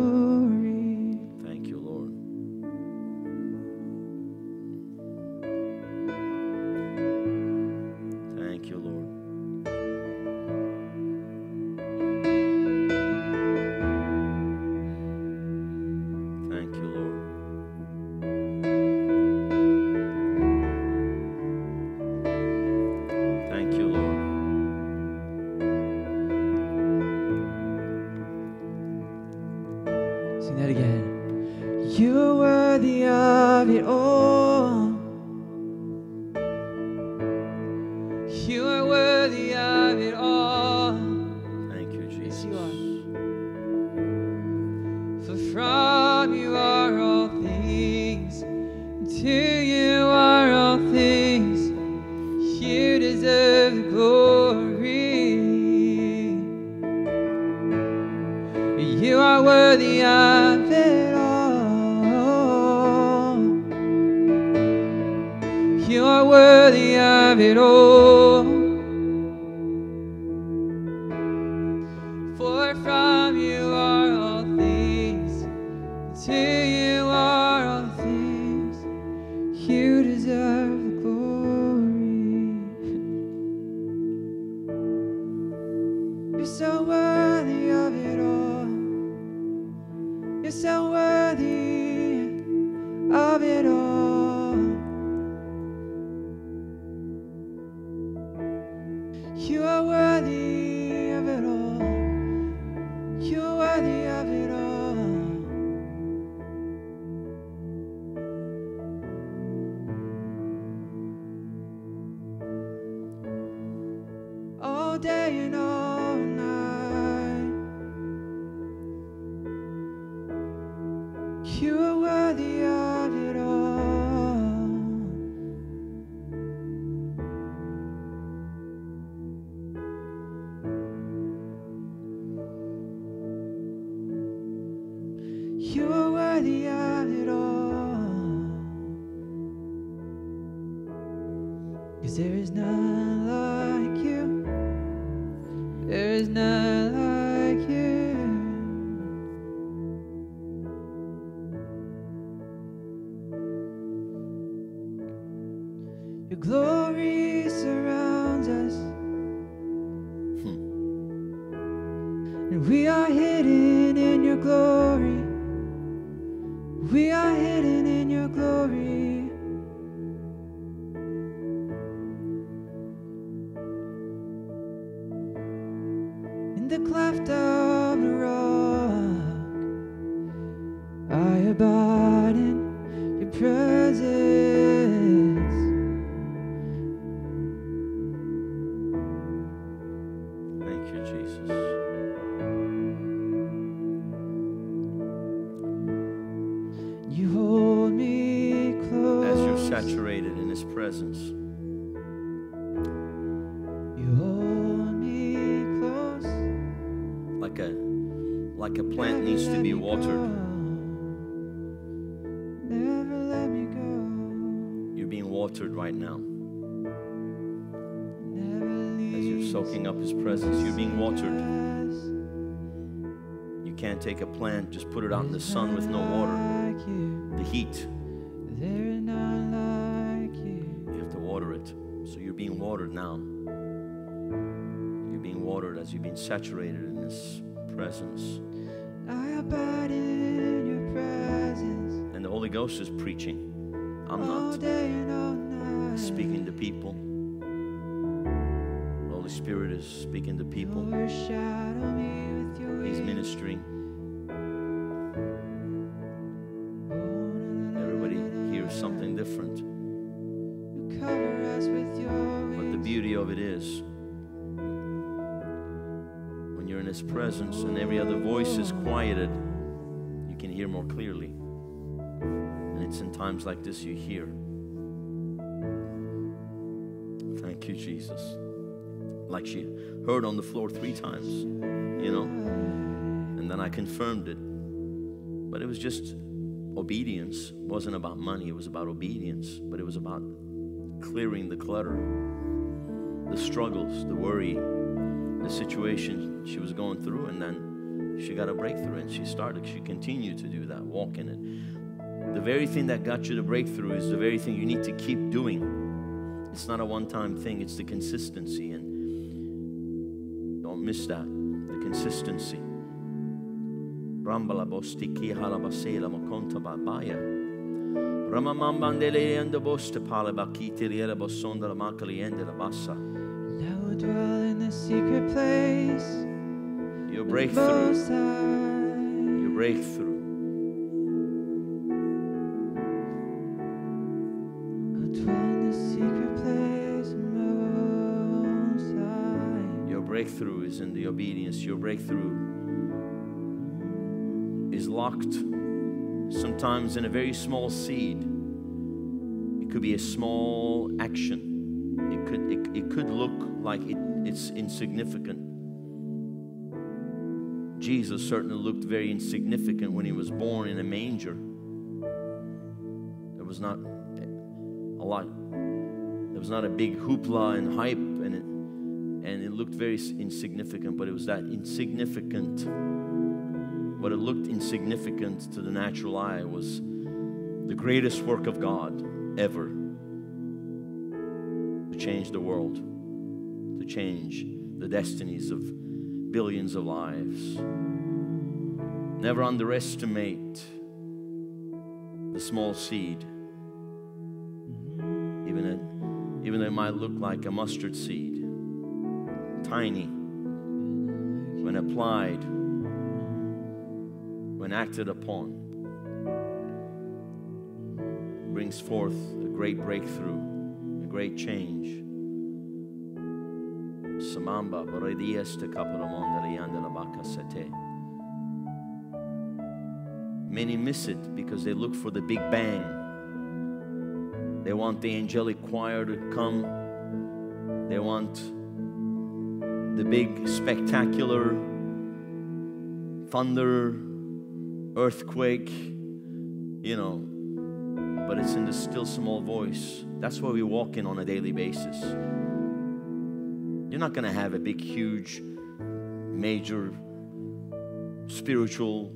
Presence, You hold me close. like a like a plant needs to be watered. Never let me go. You're being watered right now. As you're soaking up His presence, you're being watered. You can't take a plant, just put it out in the sun with no water. The heat, watered now. You're being watered as you've been saturated in this presence. I abide in your presence And the Holy Ghost is preaching. I'm all not day and all night. speaking to people. The Holy Spirit is speaking to people. Me with your He's ministering. Presence and every other voice is quieted, you can hear more clearly. And it's in times like this you hear. Thank you, Jesus. Like she heard on the floor three times, you know? And then I confirmed it. But it was just obedience. It wasn't about money, it was about obedience. But it was about clearing the clutter the struggles, the worry, the situation she was going through, and then she got a breakthrough and she started, she continued to do that, walk in it. The very thing that got you the breakthrough is the very thing you need to keep doing. It's not a one time thing, it's the consistency, and don't miss that the consistency. Ramamambandele and the bosonda la makali and bassa. Will dwell in the secret place. Your breakthrough, your breakthrough. I'll dwell in the secret place Most High. Your breakthrough is in the obedience. Your breakthrough is locked sometimes in a very small seed. It could be a small action. It could it, it could look like it, it's insignificant. Jesus certainly looked very insignificant when he was born in a manger. There was not a lot. There was not a big hoopla and hype, and it and it looked very insignificant. But it was that insignificant. What it looked insignificant to the natural eye was the greatest work of God ever change the world, to change the destinies of billions of lives. Never underestimate the small seed, even it, even though it might look like a mustard seed, tiny when applied, when acted upon, brings forth a great breakthrough, great change. Samamba. Many miss it because they look for the big bang. They want the angelic choir to come. They want the big spectacular thunder, earthquake, you know. But it's in the still small voice. That's where we walk in on a daily basis. You're not going to have a big, huge, major spiritual,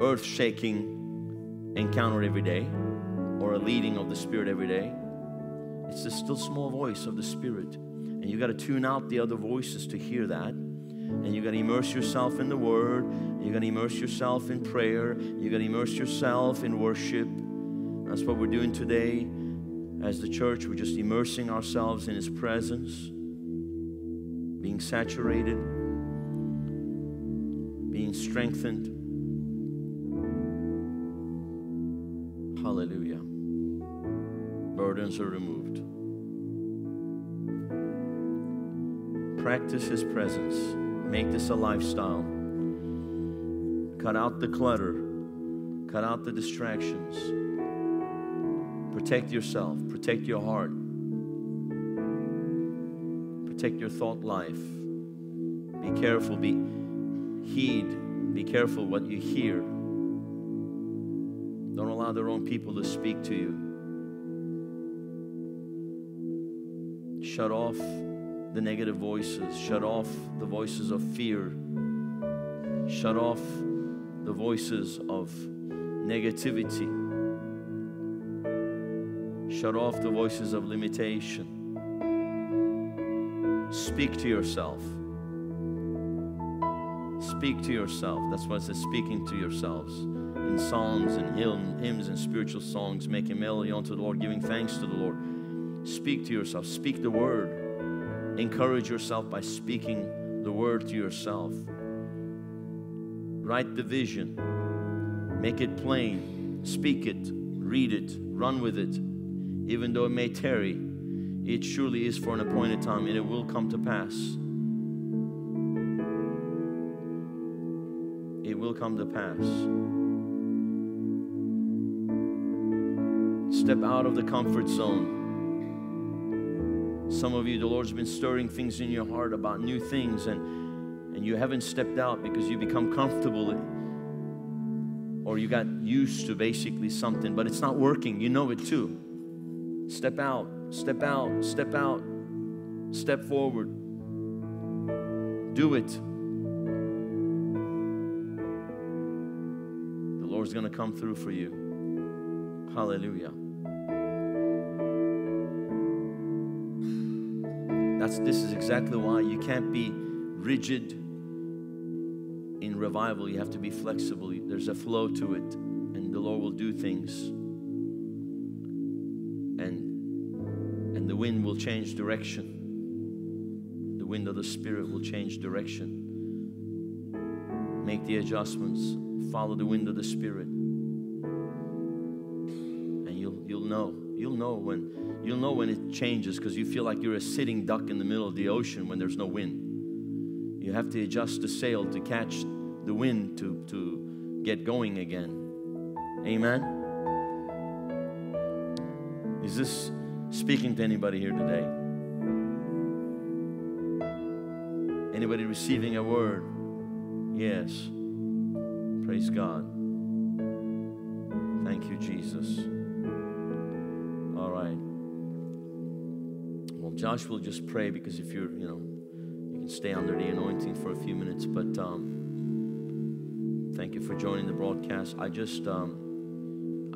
earth shaking encounter every day or a leading of the Spirit every day. It's the still small voice of the Spirit. And you got to tune out the other voices to hear that. And you got to immerse yourself in the Word. You got to immerse yourself in prayer. You got to immerse yourself in worship. That's what we're doing today as the church. We're just immersing ourselves in His presence, being saturated, being strengthened. Hallelujah. Burdens are removed. Practice His presence. Make this a lifestyle. Cut out the clutter. Cut out the distractions. Protect yourself. Protect your heart. Protect your thought life. Be careful. Be heed. Be careful what you hear. Don't allow the wrong people to speak to you. Shut off the negative voices. Shut off the voices of fear. Shut off the voices of negativity. Shut off the voices of limitation. Speak to yourself. Speak to yourself. That's why it says speaking to yourselves. In psalms and hymns and spiritual songs, making melody unto the Lord, giving thanks to the Lord. Speak to yourself. Speak the word. Encourage yourself by speaking the word to yourself. Write the vision. Make it plain. Speak it. Read it. Run with it. Even though it may tarry, it surely is for an appointed time and it will come to pass. It will come to pass. Step out of the comfort zone. Some of you, the Lord's been stirring things in your heart about new things, and, and you haven't stepped out because you become comfortable or you got used to basically something, but it's not working. You know it too. Step out, step out, step out, step forward. Do it. The Lord's going to come through for you. Hallelujah. That's this is exactly why you can't be rigid in revival. You have to be flexible. There's a flow to it, and the Lord will do things. The wind will change direction. The wind of the Spirit will change direction. Make the adjustments. Follow the wind of the Spirit. And you'll, you'll know. You'll know when you'll know when it changes because you feel like you're a sitting duck in the middle of the ocean when there's no wind. You have to adjust the sail to catch the wind to, to get going again. Amen. Is this speaking to anybody here today? Anybody receiving a word? Yes. Praise God. Thank you, Jesus. All right. Well, Josh will just pray because if you're, you know, you can stay under the anointing for a few minutes. But um, thank you for joining the broadcast. I just. Um,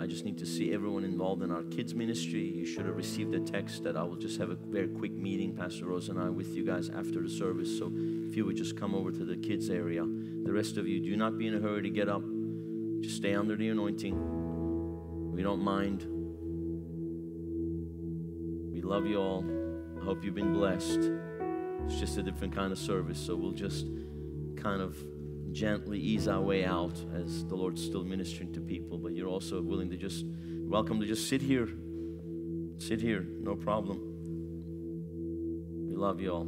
I just need to see everyone involved in our kids ministry. You should have received a text that I will just have a very quick meeting, Pastor Rose and I, with you guys after the service. So if you would just come over to the kids area. The rest of you, do not be in a hurry to get up. Just stay under the anointing. We don't mind. We love you all. I hope you've been blessed. It's just a different kind of service, so we'll just kind of gently ease our way out as the Lord's still ministering to people, but you're also willing to just, welcome to just sit here. Sit here, no problem. We love you all.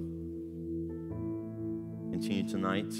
Continue tonight.